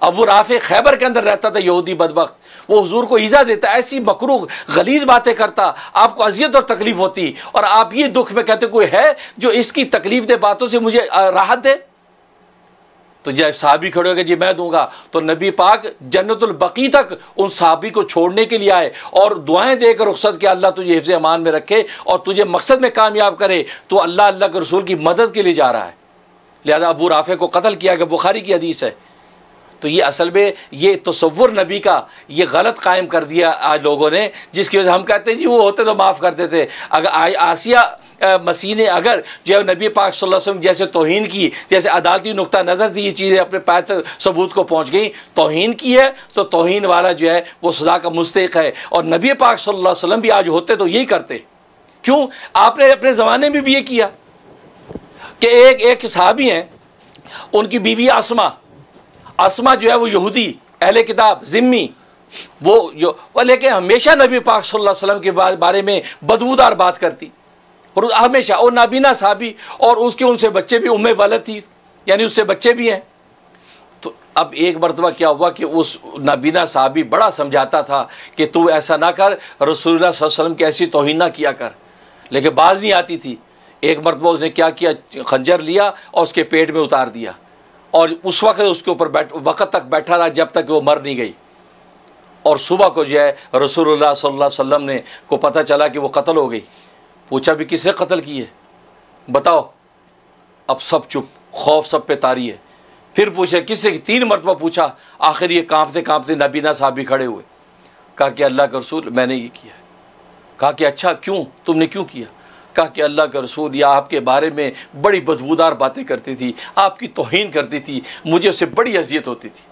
اب وہ رافع خیبر کے اندر رہتا تھا، یہودی بدبخت۔ وہ حضور کو ایزا دیتا، ایسی مکرو غلیظ باتیں کرتا۔ آپ کو اذیت اور تکلیف ہوتی۔ اور آپ یہ دکھ میں کہتے کوئی ہے جو اس کی تکلیف دے باتوں سے مجھے راحت دے؟ تو جب صحابی کھڑے ہو گئے جی میں دوں گا، تو نبی پاک جنت البقی تک ان صحابی کو چھوڑنے کے لیے آئے اور دعائیں دے کر رخصت کہ اللہ تجھے حفظ امان میں رکھے اور تجھے مقصد میں کامیاب کرے، تو اللہ اللہ کے رسول کی مدد کے لیے جا رہا ہے۔ لہذا ابو رافع کو قتل کیا کہ بخاری کی حدیث ہے۔ تو یہ اصل میں یہ تصور نبی کا یہ غلط قائم کر دیا آج لوگوں نے، جس کی وجہ سے ہم کہتے ہیں جی وہ ہوتے تو معاف کرتے تھے۔ اگر آسیہ مسیح نے اگر جو نبی پاک صلی اللہ علیہ وسلم جیسے توہین کی، جیسے عدالتی نقطہ نظر سے یہ چیزیں اپنے پیر تک ثبوت کو پہنچ گئیں، توہین کی ہے تو توہین والا جو ہے وہ سزا کا مستحق ہے۔ اور نبی پاک صلی اللہ علیہ وسلم بھی آج ہوتے تو یہی کرتے۔ کیوں؟ آپ نے اپنے زمانے میں بھی یہ کیا کہ ایک ایک صحابی ہیں، ان کی بیوی آسما آسما جو ہے وہ یہودی، اہل کتاب، ذمی، وہ جو، لیکن ہمیشہ نبی پاک صلی اللہ علیہ وسلم کے بارے میں بدبودار بات کرتی۔ اور ہمیشہ، اور نابینا صحابی، اور اس کے ان سے بچے بھی ام ولد تھی یعنی اس سے بچے بھی ہیں۔ تو اب ایک مرتبہ کیا ہوا کہ اس نابینا صحابی بڑا سمجھاتا تھا کہ تو ایسا نہ کر، رسول اللہ صلی اللہ علیہ وسلم کی ایسی توہین نہ کیا کر۔ لیکن باز نہیں آتی تھی۔ ایک مرتبہ اس نے کیا کیا؟ خنجر لیا اور اس کے پیٹ میں اتار دیا۔ اور اس وقت اس کے اوپر بیٹھ، وقت تک بیٹھا رہا جب تک وہ مر نہیں گئی۔ اور صبح کو جو ہے، رسول اللہ صلی اللہ علیہ وسلم نے کو پتہ چلا کہ وہ قتل ہو گئی۔ پوچھا بھی کس نے قتل کی ہے؟ بتاؤ۔ اب سب چپ، خوف سب پہ تاری ہے۔ پھر پوچھا، کس نے تین مرتبہ پوچھا، آخر یہ کانپتے کانپتے نبینا صاحب بھی کھڑے ہوئے۔ کہا کہ اللہ کا رسول، میں نے یہ کیا ہے۔ کہا کہ اچھا کیوں؟ تم نے کیوں کیا؟ کہا کہ اللہ کا رسول یا آپ کے بارے میں بڑی بدبودار باتیں کرتی تھی، آپ کی توہین کرتی تھی، مجھے اس سے بڑی اذیت ہوتی تھی۔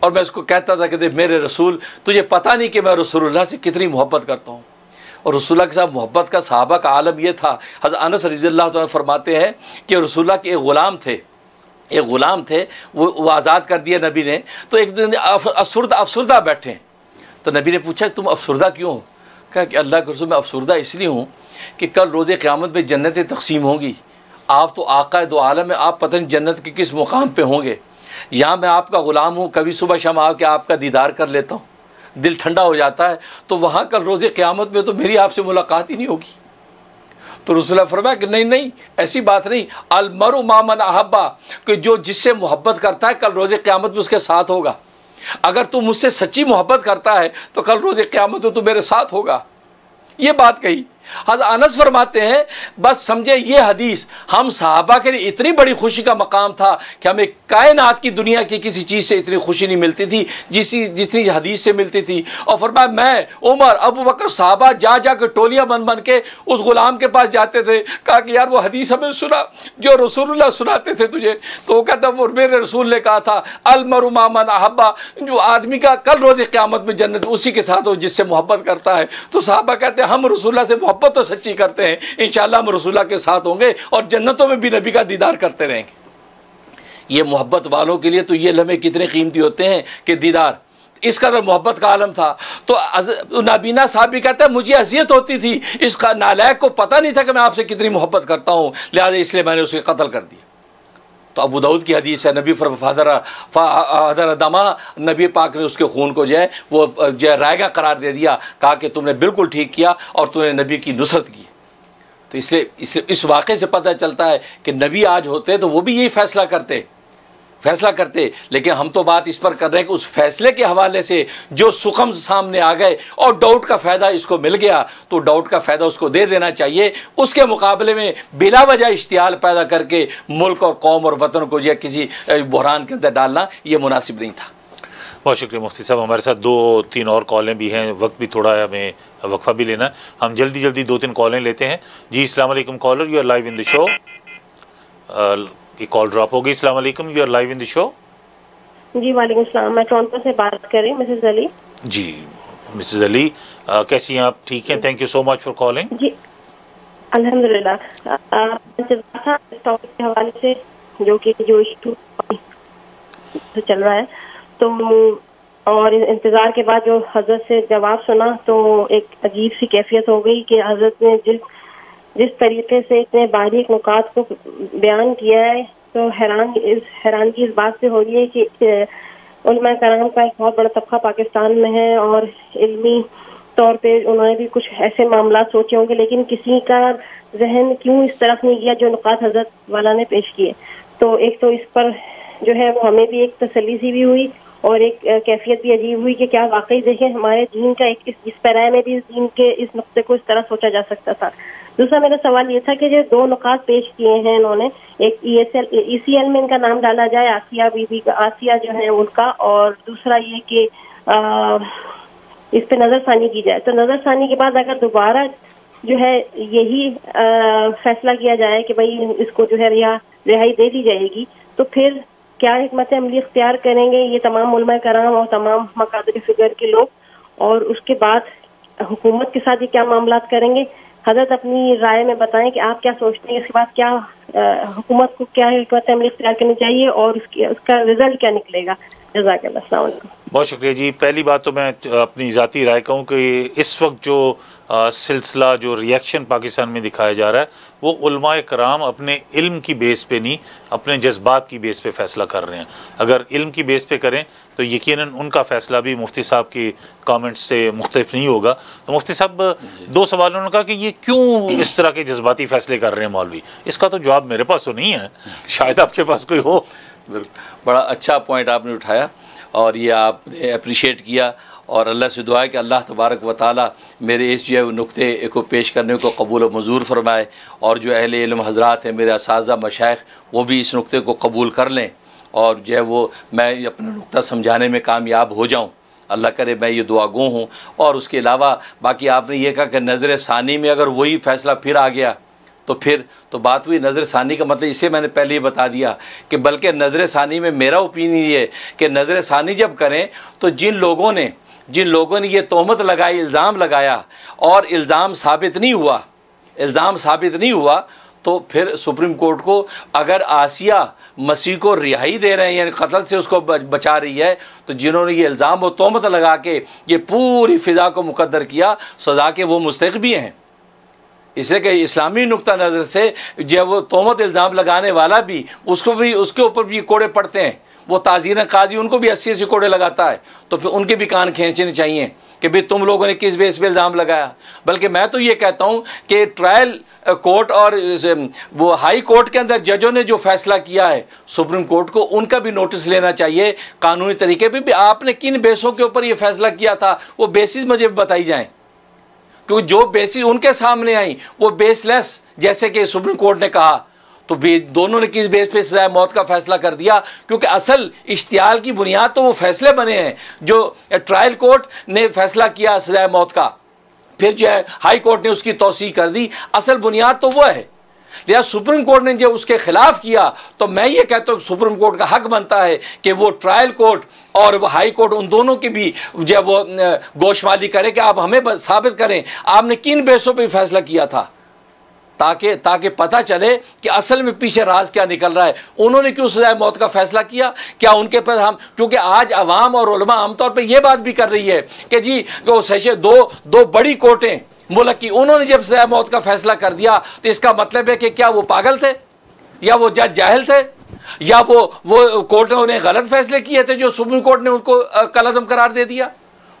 اور میں اس کو کہتا تھا کہ میرے رسول، تجھے پتہ نہیں کہ میں رسول اللہ سے کتنی محبت کرتا ہوں۔ اور رسول اللہ کے ساتھ محبت کا صحابہ کا عالم یہ تھا، حضرت انس رضی اللہ تعالیٰ فرماتے ہیں کہ رسول اللہ کے ایک غلام تھے، ایک غلام تھے، وہ وہ آزاد کر دیا نبی نے۔ تو ایک دن افسردہ افسردہ بیٹھے تو نبی نے پوچھا، تم افسردہ کیوں ہو؟ کہا کہ اللہ کے رسول میں افسردہ اس لیے ہوں کہ کل روز قیامت میں جنتیں تقسیم ہوں گی۔ آپ تو آقا دو عالم میں آپ پتہ نہیں جنت کے کس مقام پہ ہوں گے۔ یہاں میں آپ کا غلام ہوں، کبھی صبح شام آ کے آپ کا دیدار کر لیتا ہوں۔ دل ٹھنڈا ہو جاتا ہے، تو وہاں کل روز قیامت میں تو میری آپ سے ملاقات ہی نہیں ہوگی۔ تو رسول اللہ فرمایا کہ نہیں نہیں، ایسی بات نہیں۔ المر مامن احبا کہ جو جس سے محبت کرتا ہے کل روز قیامت میں اس کے ساتھ ہوگا۔ اگر تو مجھ سے سچی محبت کرتا ہے، تو کل روز قیامت میں تو میرے ساتھ ہوگا۔ یہ بات کہی۔ حضرت انس فرماتے ہیں، بس سمجھے یہ حدیث، ہم صحابہ کے لیے اتنی بڑی خوشی کا مقام تھا کہ ہمیں کائنات کی دنیا کی کسی چیز سے اتنی خوشی نہیں ملتی تھی، جسی، جتنی حدیث سے ملتی تھی۔ اور فرمایا، میں، عمر، ابو بکر صحابہ جا جا کے ٹولیاں بن بن کے اس غلام کے پاس جاتے تھے، کہا کہ یار وہ حدیث ہمیں سنا، جو رسول اللہ سناتے تھے تجھے۔ تو وہ کہتا، وہ میرے رسول نے کہا تھا، المر مامن احبا جو آدمی کا کل روز قیامت میں جنت، اسی کے ساتھ ہو جس سے محبت کرتا ہے۔ تو صحابہ کہتے ہیں، ہم رسول اللہ سے محبت محبت تو سچی کرتے ہیں۔ انشاءاللہ ہم رسول اللہ کے ساتھ ہوں گے اور جنتوں میں بھی نبی کا دیدار کرتے رہیں گے۔ یہ محبت والوں کے لیے تو یہ لمحے کتنے قیمتی ہوتے ہیں کہ دیدار۔ اس قدر محبت کا عالم تھا۔ تو نابینا صاحب بھی کہتا ہے مجھے اذیت ہوتی تھی۔ اس کا نالائق کو پتہ نہیں تھا کہ میں آپ سے کتنی محبت کرتا ہوں۔ لہٰذا اس لیے میں نے اسے قتل کر دیا تو ابو دعود کی حدیث ہے، نبی فر فادر فادر دما نبی پاک نے اس کے خون کو جو ہے، وہ جو ہے رائے گا قرار دے دیا، کہا کہ تم نے بالکل ٹھیک کیا اور تم نے نبی کی نصرت کی۔ تو اس لیے اس لیے اس واقعے سے پتہ چلتا ہے کہ نبی آج ہوتے تو وہ بھی یہی فیصلہ کرتے۔ فیصلہ کرتے، لیکن ہم تو بات اس پر کر رہے ہیں کہ اس فیصلے کے حوالے سے جو سخم سامنے آ گئے اور ڈاؤٹ کا فائدہ اس کو مل گیا، تو ڈاؤٹ کا فائدہ اس کو دے دینا چاہیے۔ اس کے مقابلے میں بلا وجہ اشتعال پیدا کر کے ملک اور قوم اور وطن کو جو کسی بحران کے اندر ڈالنا، یہ مناسب نہیں تھا۔ بہت شکریہ مفتی صاحب، ہمارے ساتھ دو، تین اور کالیں بھی ہیں، وقت بھی تھوڑا ہے ہمیں وقفہ بھی لینا ہے۔ ہم جلدی جلدی دو تین کالیں لیتے ہیں۔ جی السلام علیکم، caller you are live in the show یہ کال ڈراپ ہوگی۔ السلام علیکم you are live in the show جی وعلیکم السلام۔ میں ٹورنٹو سے بات کر رہی ہوں مسز علی۔ جی مسز علی کیسی ہیں آپ؟ ٹھیک ہیں؟ Thank you so much for calling جی الحمد للہ ٹاپک کے حوالے سے جو کہ جو ایشو چل رہا ہے تو اور انتظار کے بعد جو حضرت سے جواب سنا تو ایک عجیب سی کیفیت ہو گئی کہ حضرت نے جس جس طریقے سے اتنے باریک نکات کو بیان کیا ہے، تو حیران حیرانگی اس بات سے ہو رہی ہے کہ علماء کرام کا ایک بہت بڑا طبقہ پاکستان میں ہے اور علمی طور پہ انہوں نے بھی کچھ ایسے معاملات سوچے ہوں گے، لیکن کسی کا ذہن کیوں اس طرف نہیں گیا جو نکات حضرت والا نے پیش کیے؟ تو ایک تو اس پر جو ہے وہ ہمیں بھی ایک تسلی سی بھی ہوئی اور ایک کیفیت بھی عجیب ہوئی کہ کیا واقعی دیکھیں ہمارے دین کا ایک اس پیرائے میں بھی اس دین کے، اس نقطے کو اس طرح سوچا جا سکتا تھا۔ دوسرا میرا سوال یہ تھا کہ جو دو نکات پیش کیے ہیں انہوں نے، ایک E S L E C L میں ان کا نام ڈالا جائے، آسیہ بی بی کا، آسیہ جو ہے ان کا، اور دوسرا یہ کہ اس پہ نظر ثانی کی جائے۔ تو نظر ثانی کے بعد اگر دوبارہ جو ہے یہی فیصلہ کیا جائے کہ بھائی اس کو جو ہے رہا، رہائی دے دی جائے گی، تو پھر کیا حکمت عملی اختیار کریں گے؟ یہ تمام علماء کرام اور تمام مقادر فگر کے لوگ، اور اس کے بعد حکومت کے ساتھ یہ کیا معاملات کریں گے؟ حضرت اپنی رائے میں بتائیں کہ آپ کیا سوچتے ہیں اس کے بعد کیا حکومت کو کیا حکمت عملی اختیار کرنی چاہیے اور اس کی، اس کا رزلٹ کیا نکلے گا؟ جزاک اللہ، السلام علیکم۔ بہت شکریہ جی۔ پہلی بات تو میں اپنی ذاتی رائے کہوں کہ اس وقت جو سلسلہ، جو ریئیکشن پاکستان میں دکھایا جا رہا ہے وہ علماء کرام اپنے علم کی بیس پہ نہیں، اپنے جذبات کی بیس پہ فیصلہ کر رہے ہیں۔ اگر علم کی بیس پہ کریں تو یقیناً ان کا فیصلہ بھی مفتی صاحب کی کامنٹس سے مختلف نہیں ہوگا۔ تو مفتی صاحب، دو سوالوں نے کہا کہ یہ کیوں اس طرح کے جذباتی فیصلے کر رہے ہیں مولوی؟ اس کا تو جواب میرے پاس تو نہیں ہے۔ شاید آپ کے پاس کوئی ہو۔ بڑا اچھا پوائنٹ آپ نے اٹھایا اور یہ آپ نے اپریشیٹ کیا۔ اور اللہ سے دعا ہے کہ اللہ تبارک و تعالیٰ میرے اس جو ہے نقطے کو پیش کرنے کو قبول و منظور فرمائے اور جو اہل علم حضرات ہیں میرے اساتذہ مشائق وہ بھی اس نقطے کو قبول کر لیں اور جو ہے وہ میں اپنا نقطہ سمجھانے میں کامیاب ہو جاؤں۔ اللہ کرے میں یہ دعا گو ہوں۔ اور اس کے علاوہ باقی آپ نے یہ کہا کہ نظر ثانی میں اگر وہی فیصلہ پھر آ گیا تو پھر تو بات ہوئی نظر ثانی کا مطلب اسے میں نے پہلے ہی بتا دیا کہ بلکہ نظر ثانی میں میرا اوپینین یہ ہے کہ نظر ثانی جب کریں تو جن لوگوں نے جن لوگوں نے یہ تہمت لگائی، الزام لگایا اور الزام ثابت نہیں ہوا، الزام ثابت نہیں ہوا تو پھر سپریم کورٹ کو اگر آسیہ مسیح کو رہائی دے رہے ہیں یعنی قتل سے اس کو بچا رہی ہے، تو جنہوں نے یہ الزام و تہمت لگا کے یہ پوری فضا کو مقدر کیا، سزا کے وہ مستحق بھی ہیں۔ اس لیے کہ اسلامی نقطہ نظر سے جب وہ تہمت الزام لگانے والا بھی، اس کو بھی، اس کے اوپر بھی کوڑے پڑتے ہیں۔ وہ تعزیر قاضی ان کو بھی اسی اسی کوڑے لگاتا ہے۔ تو پھر ان کے بھی کان کھینچنے چاہیے کہ بھئی تم لوگوں نے کس بیس پہ الزام لگایا۔ بلکہ میں تو یہ کہتا ہوں کہ ٹرائل کورٹ اور وہ ہائی کورٹ کے اندر ججوں نے جو فیصلہ کیا ہے، سپریم کورٹ کو ان کا بھی نوٹس لینا چاہیے۔ قانونی طریقے پہ بھی آپ نے کن بیسوں کے اوپر یہ فیصلہ کیا تھا، وہ بیسز مجھے بتائی جائیں۔ کیونکہ جو بیسز ان کے سامنے آئیں، وہ بیس لیس جیسے کہ سپریم کورٹ نے کہا۔ تو دونوں نے کس بیس پہ سزائے موت کا فیصلہ کر دیا؟ کیونکہ اصل اشتعال کی بنیاد تو وہ فیصلے بنے ہیں جو ٹرائل کورٹ نے فیصلہ کیا سزائے موت کا۔ پھر جو ہے، ہائی کورٹ نے اس کی توسیع کر دی۔ اصل بنیاد تو وہ ہے۔ لہٰذا سپریم کورٹ نے جو اس کے خلاف کیا، تو میں یہ کہتا ہوں کہ سپریم کورٹ کا حق بنتا ہے کہ وہ ٹرائل کورٹ اور ہائی کورٹ ان دونوں کی بھی جو وہ گوشمالی کرے کہ آپ ہمیں ثابت کریں، آپ نے کن بیسوں پہ فیصلہ کیا تھا؟ تاکہ تاکہ پتہ چلے کہ اصل میں پیچھے راز کیا نکل رہا ہے۔ انہوں نے کیوں سزائے موت کا فیصلہ کیا؟ کیا ان کے پاس ہم کیونکہ آج عوام اور علماء عام طور پہ یہ بات بھی کر رہی ہے کہ جی وہ سیشے دو دو بڑی کورٹیں ملک کی، انہوں نے جب سزائے موت کا فیصلہ کر دیا تو اس کا مطلب ہے کہ کیا وہ پاگل تھے؟ یا وہ جج جاہل تھے؟ یا وہ وہ کورٹوں نے غلط فیصلے کیے تھے جو سپریم کورٹ نے ان کو قلعم قرار دے دیا؟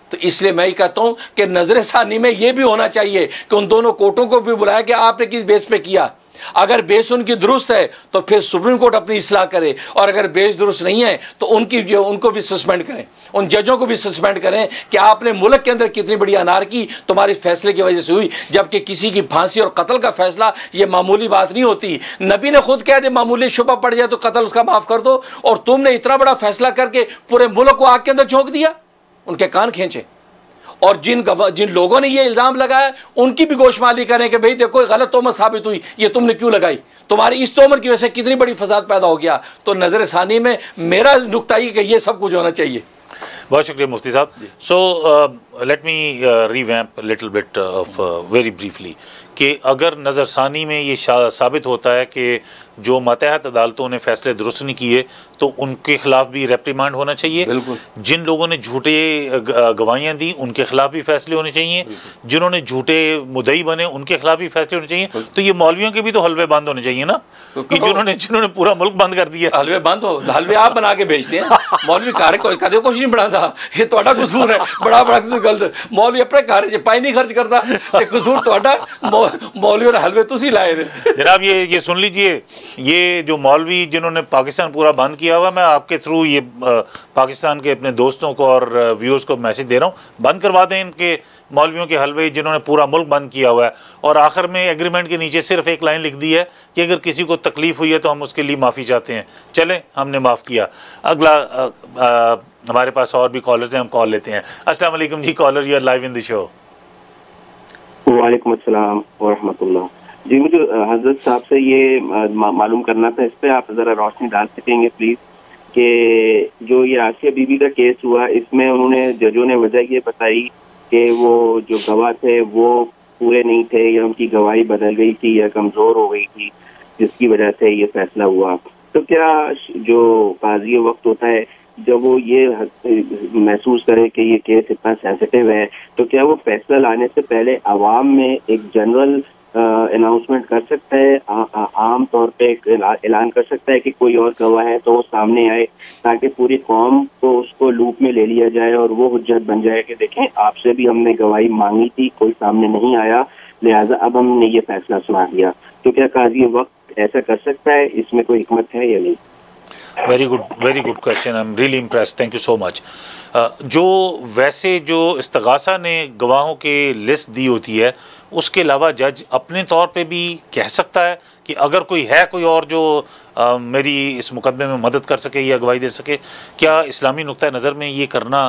تو اس لیے میں ہی کہتا ہوں کہ نظر ثانی میں یہ بھی ہونا چاہیے کہ ان دونوں کورٹوں کو بھی بلایا کہ آپ نے کس بیس پہ کیا۔ اگر بیس ان کی درست ہے تو پھر سپریم کورٹ اپنی اصلاح کرے، اور اگر بیس درست نہیں ہے تو ان کی جو ان کو بھی سسپینڈ کریں۔ ان ججوں کو بھی سسپینڈ کریں کہ آپ نے ملک کے اندر کتنی بڑی انار کی تمہاری فیصلے کی وجہ سے ہوئی، جبکہ کسی کی پھانسی اور قتل کا فیصلہ یہ معمولی بات نہیں ہوتی۔ نبی نے خود کہہ دے معمولی شبہ پڑ جائے تو قتل اس کا معاف کر دو، اور تم نے اتنا بڑا فیصلہ کر کے پورے ملک کو آگ کے اندر جھونک دیا۔ ان کے کان کھینچے۔ اور جن جن لوگوں نے یہ الزام لگایا ان کی بھی گوشمالی کریں کہ بھئی دیکھو غلط تومت ثابت ہوئی یہ تم نے کیوں لگائی؟ تمہاری اس تومت کی وجہ سے کتنی بڑی فساد پیدا ہو گیا۔ تو نظر ثانی میں میرا نقطہ ہی کہ یہ سب کچھ ہونا چاہیے۔ بہت شکریہ مفتی صاحب۔ So let me revamp little bit of very briefly کہ اگر نظر ثانی میں یہ ثابت ہوتا ہے کہ جو ماتحت عدالتوں نے فیصلے درست نہیں کیے تو ان کے خلاف بھی ریپریمانڈ ہونا چاہیے۔ جن لوگوں نے جھوٹے گواہیاں دی ان کے خلاف بھی فیصلے ہونے چاہیے۔ جنہوں نے جھوٹے مدعی بنے ان کے خلاف بھی فیصلے ہونے چاہیے۔ تو یہ مولویوں کے بھی تو حلوے بند ہونے چاہیے نا؟ کہ جنہوں نے جنہوں نے پورا ملک بند کر دیا۔ حلوے بند ہو حلوے آپ بنا کے بھیجتے ہیں۔ مولوی کارے کوئی کدے کچھ نہیں بنا تھا یہ توڑا قصور ہے بڑا بڑا قصور غلط مولوی اپنے کارے چ پائی نہیں خرچ کرتا یہ قصور توڑا مولوی اور حلوے تسی لائے تھے جناب یہ یہ سن لیجیے یہ جو مولوی جنہوں نے پاکستان پورا بند کیا ہوا میں آپ کے تھرو یہ پاکستان کے اپنے دوستوں کو اور ویورز کو میسج دے رہا ہوں۔ بند کروا دیں ان کے مولویوں کے حلوے جنہوں نے پورا ملک بند کیا ہوا ہے۔ اور آخر میں ایگریمنٹ کے نیچے صرف ایک لائن لکھ دی ہے کہ اگر کسی کو تکلیف ہوئی ہے تو ہم اس کے لیے معافی چاہتے ہیں۔ چلیں، ہم نے معاف کیا۔ اگلا ہمارے پاس اور بھی کالرز ہیں، ہم کال لیتے ہیں۔ السلام علیکم جی caller you are live in the show وعلیکم السلام ورحمۃ اللہ۔ جی مجھے حضرت صاحب سے یہ معلوم کرنا تھا، اس پہ آپ ذرا روشنی ڈال سکیں گے پلیز کہ جو یہ آسیہ بی بی کا کیس ہوا، اس میں انہوں نے ججوں نے وجہ یہ بتائی کہ وہ جو گواہ تھے وہ پورے نہیں تھے یا ان کی گواہی بدل گئی تھی یا کمزور ہو گئی تھی، جس کی وجہ سے یہ فیصلہ ہوا۔ تو کیا جو قاضی وقت ہوتا ہے، جب وہ یہ محسوس کرے کہ یہ کیس اتنا سینسٹیو ہے، تو کیا وہ فیصلہ لانے سے پہلے عوام میں ایک جنرل اناؤنسمنٹ کر سکتا ہے عام طور پہ اعلان کر سکتا ہے کہ کوئی اور گواہ ہے تو وہ سامنے آئے تاکہ پوری قوم کو اس کو لوپ میں لے لیا جائے اور وہ حجت بن جائے کہ دیکھیں آپ سے بھی ہم نے گواہی مانگی تھی، کوئی سامنے نہیں آیا، لہٰذا اب ہم نے یہ فیصلہ سنا دیا۔ تو کیا قاضی وقت ایسا کر سکتا ہے؟ اس میں کوئی حکمت ہے یا نہیں؟ Very good very good question I am really impress thank you so much جو ویسے جو استغاثہ نے گواہوں کے لسٹ دی ہوتی ہے اس کے علاوہ جج اپنے طور پہ بھی کہہ سکتا ہے کہ اگر کوئی ہے کوئی اور جو میری اس مقدمے میں مدد کر سکے یا گواہی دے سکے، کیا اسلامی نقطۂ نظر میں یہ کرنا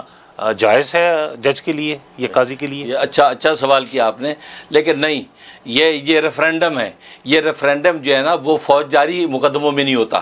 جائز ہے جج کے لیے یہ قاضی کے لیے؟ اچھا اچھا سوال کیا آپ نے، لیکن نہیں، یہ یہ ریفرینڈم ہے، یہ ریفرینڈم جو ہے نا، وہ فوجداری مقدموں میں نہیں ہوتا۔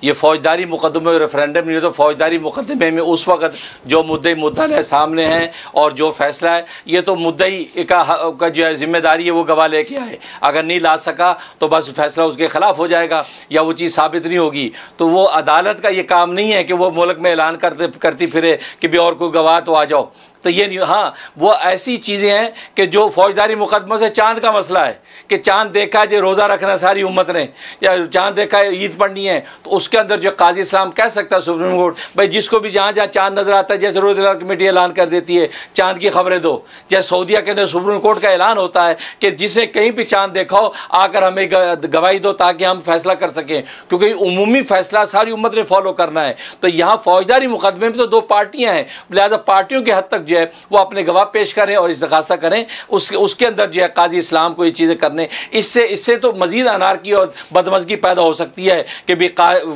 یہ فوجداری مقدمے ریفرینڈم نہیں ہو تو فوجداری مقدمے میں اس وقت جو مدعی مدعا سامنے ہیں اور جو فیصلہ ہے، یہ تو مدعی کا جو ہے ذمہ داری ہے، وہ گواہ لے کے آئے۔ اگر نہیں لا سکا تو بس فیصلہ اس کے خلاف ہو جائے گا یا وہ چیز ثابت نہیں ہوگی۔ تو وہ عدالت کا یہ کام نہیں ہے کہ وہ ملک میں اعلان کرتے کرتی پھرے کہ بھی اور کوئی گواہ تو آ جاؤ۔ تو یہ نہیں ہاں وہ ایسی چیزیں ہیں کہ جو فوجداری مقدمہ سے چاند کا مسئلہ ہے، کہ چاند دیکھا جو روزہ رکھنا ساری امت نے، یا چاند دیکھا ہے عید پڑھنی ہے، تو اس کے اندر جو قاضی اسلام کہہ سکتا ہے سپریم کورٹ، بھائی جس کو بھی جہاں جہاں چاند نظر آتا ہے، جیسے روزہ کمیٹی اعلان کر دیتی ہے، چاند کی خبریں دو۔ جیسے سعودیہ کے اندر سپریم کورٹ کا اعلان ہوتا ہے کہ جس نے کہیں بھی چاند دیکھا ہو، آ کر ہمیں گواہی دو تاکہ ہم فیصلہ کر سکیں۔ کیونکہ عمومی فیصلہ ساری امت نے فالو کرنا ہے۔ تو یہاں فوجداری مقدمے میں تو دو پارٹیاں ہیں، لہٰذا پارٹیوں کے حد تک جو ہے وہ اپنے گواہ پیش کریں اور استغاثہ کریں، اس اس کے اندر جو ہے قاضی اسلام کو یہ چیزیں کرنے۔ اس سے اس سے تو مزید انار کی اور بدمزگی پیدا ہو سکتی ہے کہ بھی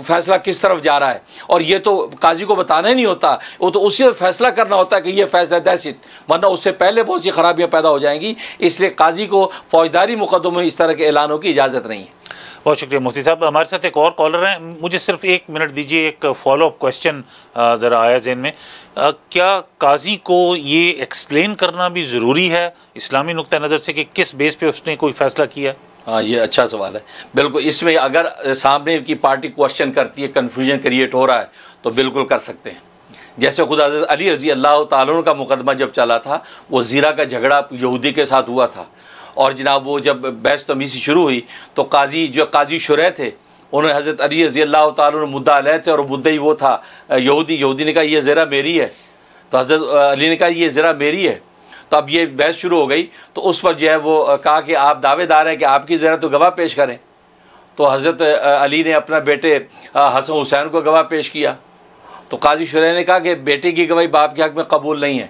فیصلہ کس طرف جا رہا ہے۔ اور یہ تو قاضی کو بتانا ہی نہیں ہوتا۔ وہ تو اسی فیصلہ کرنا ہوتا ہے کہ یہ فیصلہ دہشت ورنہ اس سے پہلے بہت سی خرابیاں پیدا ہو جائیں گی۔ اس لیے قاضی کو فوجداری مقدموں میں اس طرح کے اعلانوں کی اجازت نہیں ہے۔ بہت شکریہ مفتی صاحب۔ ہمارے ساتھ ایک اور کالر ہیں۔ مجھے صرف ایک منٹ دیجیے ایک فالو اپ کوشچن ذرا آیا ذہن میں۔ کیا قاضی کو یہ ایکسپلین کرنا بھی ضروری ہے اسلامی نقطۂ نظر سے کہ کس بیس پہ اس نے کوئی فیصلہ کیا؟ ہاں یہ اچھا سوال ہے۔ بالکل، اس میں اگر سامنے کی پارٹی کوشچن کرتی ہے کنفیوژن کریٹ ہو رہا ہے، تو بالکل کر سکتے ہیں۔ جیسے خدا حضرت علی رضی اللہ تعالیٰ کا مقدمہ جب چلا تھا، وہ زیرہ کا جھگڑا یہودی کے ساتھ ہوا تھا۔ اور جناب وہ جب بحث تمیزی شروع ہوئی تو قاضی جو قاضی شرح تھے، انہوں نے حضرت علی رضی اللہ تعالیٰ نے مدعا علیہ تھے اور مدعا ہی وہ تھا، یہودی یہودی نے کہا یہ زیرہ میری ہے۔ تو حضرت علی نے کہا یہ زیرہ میری ہے۔ تو اب یہ بحث شروع ہو گئی۔ تو اس پر جو ہے وہ کہا کہ آپ دعوے دار ہیں کہ آپ کی زیرہ تو گواہ پیش کریں۔ تو حضرت علی نے اپنا بیٹے حسن حسین کو گواہ پیش کیا۔ تو قاضی شرح نے کہا کہ بیٹے کی گواہی باپ کے حق میں قبول نہیں ہے۔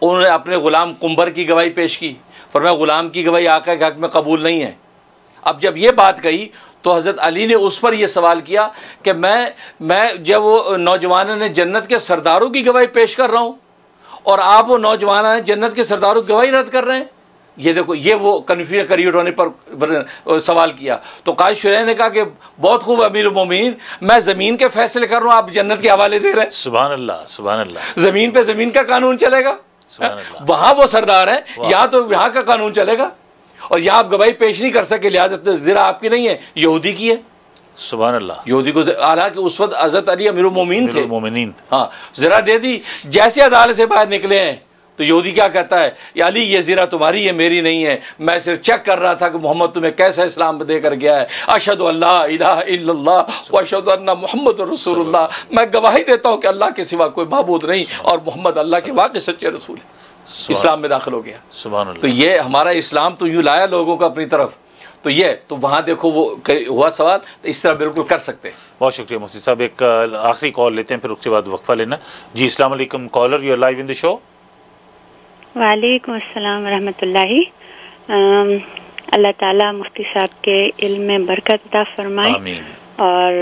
انہوں نے اپنے غلام کمبر کی گواہی پیش کی۔ فرمایا غلام کی گواہی آقا کے حق میں قبول نہیں ہے۔ اب جب یہ بات کہی تو حضرت علی نے اس پر یہ سوال کیا کہ میں میں جب وہ نوجوان نے جنت کے سرداروں کی گواہی پیش کر رہا ہوں اور آپ وہ نوجوان جنت کے سرداروں کی گواہی رد کر رہے ہیں؟ یہ دیکھو یہ وہ کنفیوژن کریٹ ہونے پر سوال کیا۔ تو قائد شرح نے کہا کہ بہت خوب امیر المومین میں زمین کے فیصلے کر رہا ہوں آپ جنت کے حوالے دے رہے ہیں۔ سبحان اللہ سبحان اللہ۔ زمین پہ زمین کا قانون چلے گا۔ وہاں وہ سردار ہیں یہاں تو یہاں کا قانون چلے گا اور یہاں آپ گواہی پیش نہیں کر سکے لہٰذا زرا آپ کی نہیں ہے یہودی کی ہے سبحان اللہ۔ یہودی کو حالانکہ اس وقت حضرت علی امیر المومین تھے ہاں زرا دے دی۔ جیسے عدالت سے باہر نکلے ہیں تو یہودی کیا کہتا ہے؟ یا علی یہ زیرہ تمہاری ہے میری نہیں ہے۔ میں صرف چیک کر رہا تھا کہ محمد تمہیں کیسا اسلام دے کر گیا ہے۔ اشد اللہ الہ الا اللہ و اشد اللہ محمد رسول اللہ۔ میں گواہی دیتا ہوں کہ اللہ کے سوا کوئی معبود نہیں اور محمد اللہ کے واقع سچے رسول ہے اسلام میں داخل ہو گیا۔ سبحان تو اللہ یہ ہمارا اسلام تو یوں لایا لوگوں کو اپنی طرف۔ تو یہ تو وہاں دیکھو وہ ہوا سوال تو اس طرح بالکل کر سکتے ہیں۔ بہت شکریہ مفتی صاحب ایک آخری کال لیتے ہیں پھر اس کے بعد وقفہ لینا۔ جی السلام علیکم caller you live in the show وعلیکم السلام ورحمۃ اللہ۔ اللہ تعالیٰ مفتی صاحب کے علم میں برکت عطا فرمائے آمین۔ اور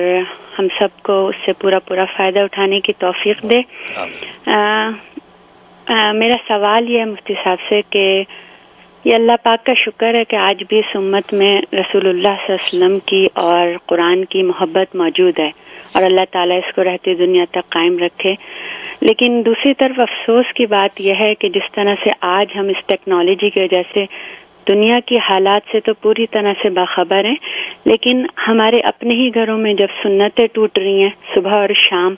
ہم سب کو اس سے پورا پورا فائدہ اٹھانے کی توفیق دے۔ آمین۔ آ، آ، میرا سوال یہ ہے مفتی صاحب سے کہ یہ اللہ پاک کا شکر ہے کہ آج بھی اس امت میں رسول اللہ صلی اللہ علیہ وسلم کی اور قرآن کی محبت موجود ہے۔ اور اللہ تعالیٰ اس کو رہتی دنیا تک قائم رکھے۔ لیکن دوسری طرف افسوس کی بات یہ ہے کہ جس طرح سے آج ہم اس ٹیکنالوجی کی وجہ سے دنیا کی حالات سے تو پوری طرح سے باخبر ہیں، لیکن ہمارے اپنے ہی گھروں میں جب سنتیں ٹوٹ رہی ہیں، صبح اور شام،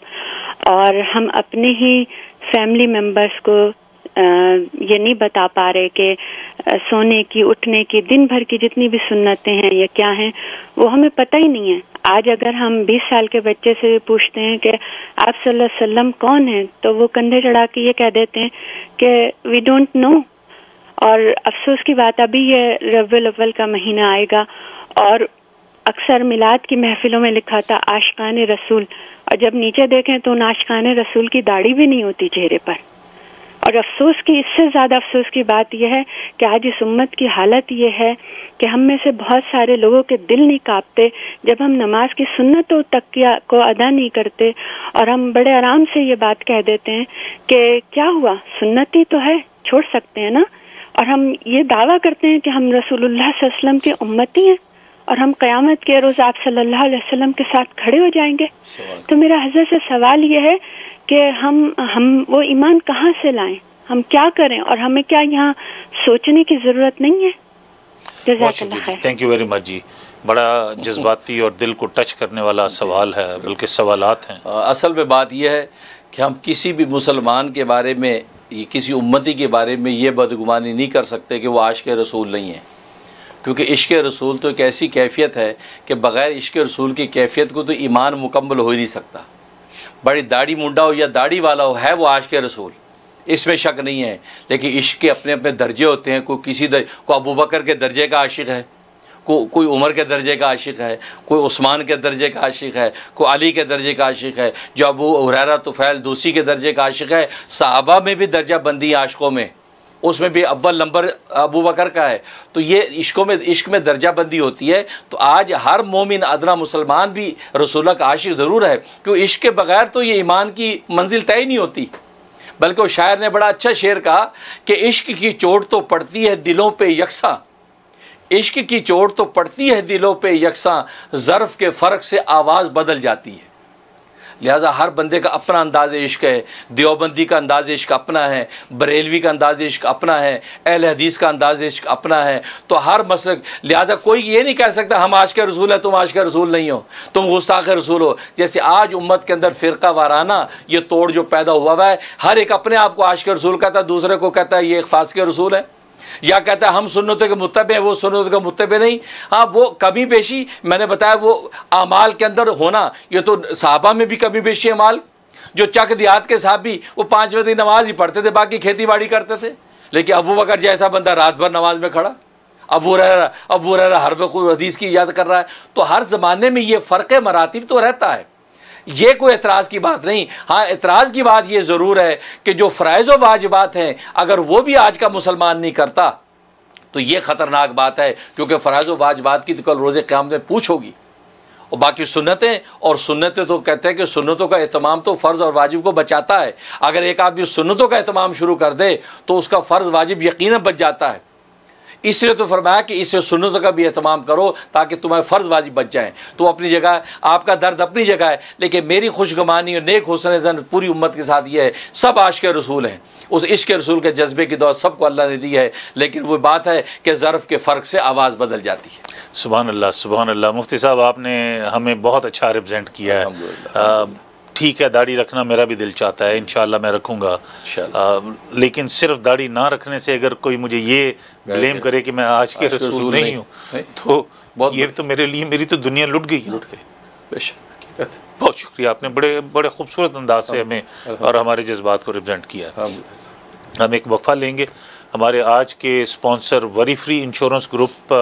اور ہم اپنے ہی فیملی ممبرس کو یہ نہیں بتا پا رہے کہ سونے کی، اٹھنے کی، دن بھر کی جتنی بھی سنتیں ہیں یا کیا ہیں، وہ ہمیں پتہ ہی نہیں ہے آج اگر ہم بیس سال کے بچے سے بھی پوچھتے ہیں کہ آپ صلی اللہ علیہ وسلم کون ہیں، تو وہ کندھے چڑھا کے یہ کہہ دیتے ہیں کہ وی ڈونٹ نو اور افسوس کی بات، ابھی یہ ربی الاول کا مہینہ آئے گا اور اکثر میلاد کی محفلوں میں لکھا تھا، آشقان رسول۔ اور جب نیچے دیکھیں تو ان آشقان رسول کی داڑھی بھی نہیں ہوتی چہرے پر۔ اور افسوس کی اس سے زیادہ افسوس کی بات یہ ہے کہ آج اس امت کی حالت یہ ہے کہ ہم میں سے بہت سارے لوگوں کے دل نہیں کاپتے۔ جب ہم نماز کی سنتوں تک کو ادا نہیں کرتے اور ہم بڑے آرام سے یہ بات کہہ دیتے ہیں کہ کیا ہوا؟ سنت ہی تو ہے چھوڑ سکتے ہیں نا؟ اور ہم یہ دعویٰ کرتے ہیں کہ ہم رسول اللہ صلی اللہ علیہ وسلم کے امتی ہیں اور ہم قیامت کے روز آپ صلی اللہ علیہ وسلم کے ساتھ کھڑے ہو جائیں گے۔ تو میرا حضرت سے سوال یہ ہے کہ ہم ہم وہ ایمان کہاں سے لائیں؟ ہم کیا کریں اور ہمیں کیا یہاں سوچنے کی ضرورت نہیں ہے؟ تھینک یو ویری مچ جی بڑا جذباتی اور دل کو ٹچ کرنے والا سوال ہے بلکہ سوالات ہیں۔ اصل میں بات یہ ہے کہ ہم کسی بھی مسلمان کے بارے میں یہ کسی امتی کے بارے میں یہ بدگمانی نہیں کر سکتے کہ وہ عاشق رسول نہیں ہیں۔ کیونکہ عشق رسول تو ایک ایسی کیفیت ہے کہ بغیر عشق رسول کی کیفیت کو تو ایمان مکمل ہو ہی نہیں سکتا۔ بڑی داڑھی منڈا ہو یا داڑھی والا ہو، ہے وہ عاشق رسول۔ اس میں شک نہیں ہے۔ لیکن عشق کے اپنے اپنے درجے ہوتے ہیں۔ کوئی کسی در... کوئی ابو بکر کے درجے کا عاشق ہے۔ کو کوئی عمر کے درجے کا عاشق ہے۔ کوئی عثمان کے درجے کا عاشق ہے۔ کوئی علی کے درجے کا عاشق ہے۔ جو ابو حریرہ طفیل دوسی کے درجے کا عاشق ہے، صحابہ میں بھی درجہ بندی عاشقوں میں۔ اس میں بھی اول نمبر ابو بکر کا ہے۔ تو یہ عشقوں میں، عشق میں درجہ بندی ہوتی ہے۔ تو آج ہر مومن ادنا مسلمان بھی رسول اللہ کا عاشق ضرور ہے۔ کیوں عشق کے بغیر تو یہ ایمان کی منزل طے نہیں ہوتی۔ بلکہ وہ شاعر نے بڑا اچھا شعر کہا کہ عشق کی چوٹ تو پڑتی ہے دلوں پہ یکساں۔ عشق کی چوٹ تو پڑتی ہے دلوں پہ یکساں۔ ظرف کے فرق سے آواز بدل جاتی ہے۔ لہٰذا ہر بندے کا اپنا انداز عشق ہے، دیوبندی کا انداز عشق اپنا ہے، بریلوی کا انداز عشق اپنا ہے، اہل حدیث کا انداز عشق اپنا ہے۔ تو ہر مسلک، لہٰذا کوئی یہ نہیں کہہ سکتا ہم عاشق رسول ہیں، تم عاشق رسول نہیں ہو، تم گستاخ رسول ہو۔ جیسے آج امت کے اندر فرقہ وارانہ، یہ توڑ جو پیدا ہوا ہوا ہے، ہر ایک اپنے آپ کو عاشق رسول کہتا ہے، دوسرے کو کہتا ہے یہ ایک فاسق رسول ہے یا کہتا ہے ہم سنتوں کے متبع ہیں، وہ سنتوں کے متبع نہیں۔ ہاں وہ کمی بیشی میں نے بتایا وہ اعمال کے اندر ہونا، یہ تو صحابہ میں بھی کمی بیشی اعمال۔ جو چک دیہات کے صاحب بھی وہ پانچ بجے نماز ہی پڑھتے تھے، باقی کھیتی باڑی کرتے تھے۔ لیکن ابو بکر جیسا بندہ رات بھر نماز میں کھڑا، ابو رہ رہا ابو رہ رہا ہر وقت حدیث کی یاد کر رہا ہے۔ تو ہر زمانے میں یہ فرق مراتب تو رہتا ہے۔ یہ کوئی اعتراض کی بات نہیں۔ ہاں اعتراض کی بات یہ ضرور ہے کہ جو فرائض و واجبات ہیں، اگر وہ بھی آج کا مسلمان نہیں کرتا، تو یہ خطرناک بات ہے، کیونکہ فرائض و واجبات کی تو کل روز قیامت میں پوچھ ہوگی۔ اور باقی سنتیں، اور سنتیں تو کہتے ہیں کہ سنتوں کا اہتمام تو فرض اور واجب کو بچاتا ہے۔ اگر ایک آدمی سنتوں کا اہتمام شروع کر دے، تو اس کا فرض واجب یقیناً بچ جاتا ہے۔ اس لیے تو فرمایا کہ اس سے سنتوں کا بھی اہتمام کرو تاکہ تمہیں فرض واجب بچ جائیں۔ تو اپنی جگہ آپ کا درد اپنی جگہ ہے لیکن میری خوش گمانی اور نیک حسن زن پوری امت کے ساتھ یہ ہے سب عاشق رسول ہیں۔ اس عشق رسول کے جذبے کی دور سب کو اللہ نے دی ہے لیکن وہ بات ہے کہ ظرف کے فرق سے آواز بدل جاتی ہے۔ سبحان اللہ سبحان اللہ۔ مفتی صاحب آپ نے ہمیں بہت اچھا ریپرزینٹ کیا ہے۔ ٹھیک ہے داڑھی رکھنا میرا بھی دل چاہتا ہے انشاءاللہ میں رکھوں گا۔ لیکن صرف داڑھی نہ رکھنے سے اگر کوئی مجھے یہ بلیم کرے کہ میں آج کے رسول نہیں۔ ہوں۔ تو یہ تو میرے لیے میری تو دنیا لٹ گئی حقیقت۔ ہے بہت شکریہ آپ نے بڑے بڑے خوبصورت انداز سے ہمیں اور ہمارے جذبات کو ریپرزینٹ کیا الحمدللہ۔ ہم ایک وقفہ لیں گے۔ ہمارے آج کے اسپانسر وری فری انشورنس گروپ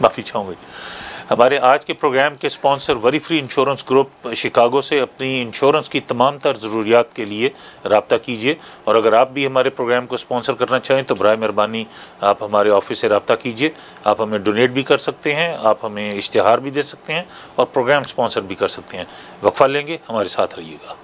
معافی چاہوں گا جی۔ ہمارے آج کے پروگرام کے اسپانسر وری فری انشورنس گروپ شکاگو سے اپنی انشورنس کی تمام تر ضروریات کے لیے رابطہ کیجیے اور اگر آپ بھی ہمارے پروگرام کو اسپانسر کرنا چاہیں تو برائے مہربانی آپ ہمارے آفس سے رابطہ کیجیے آپ ہمیں ڈونیٹ بھی کر سکتے ہیں، آپ ہمیں اشتہار بھی دے سکتے ہیں اور پروگرام اسپانسر بھی کر سکتے ہیں۔ وقفہ لیں گے، ہمارے ساتھ رہیے گا۔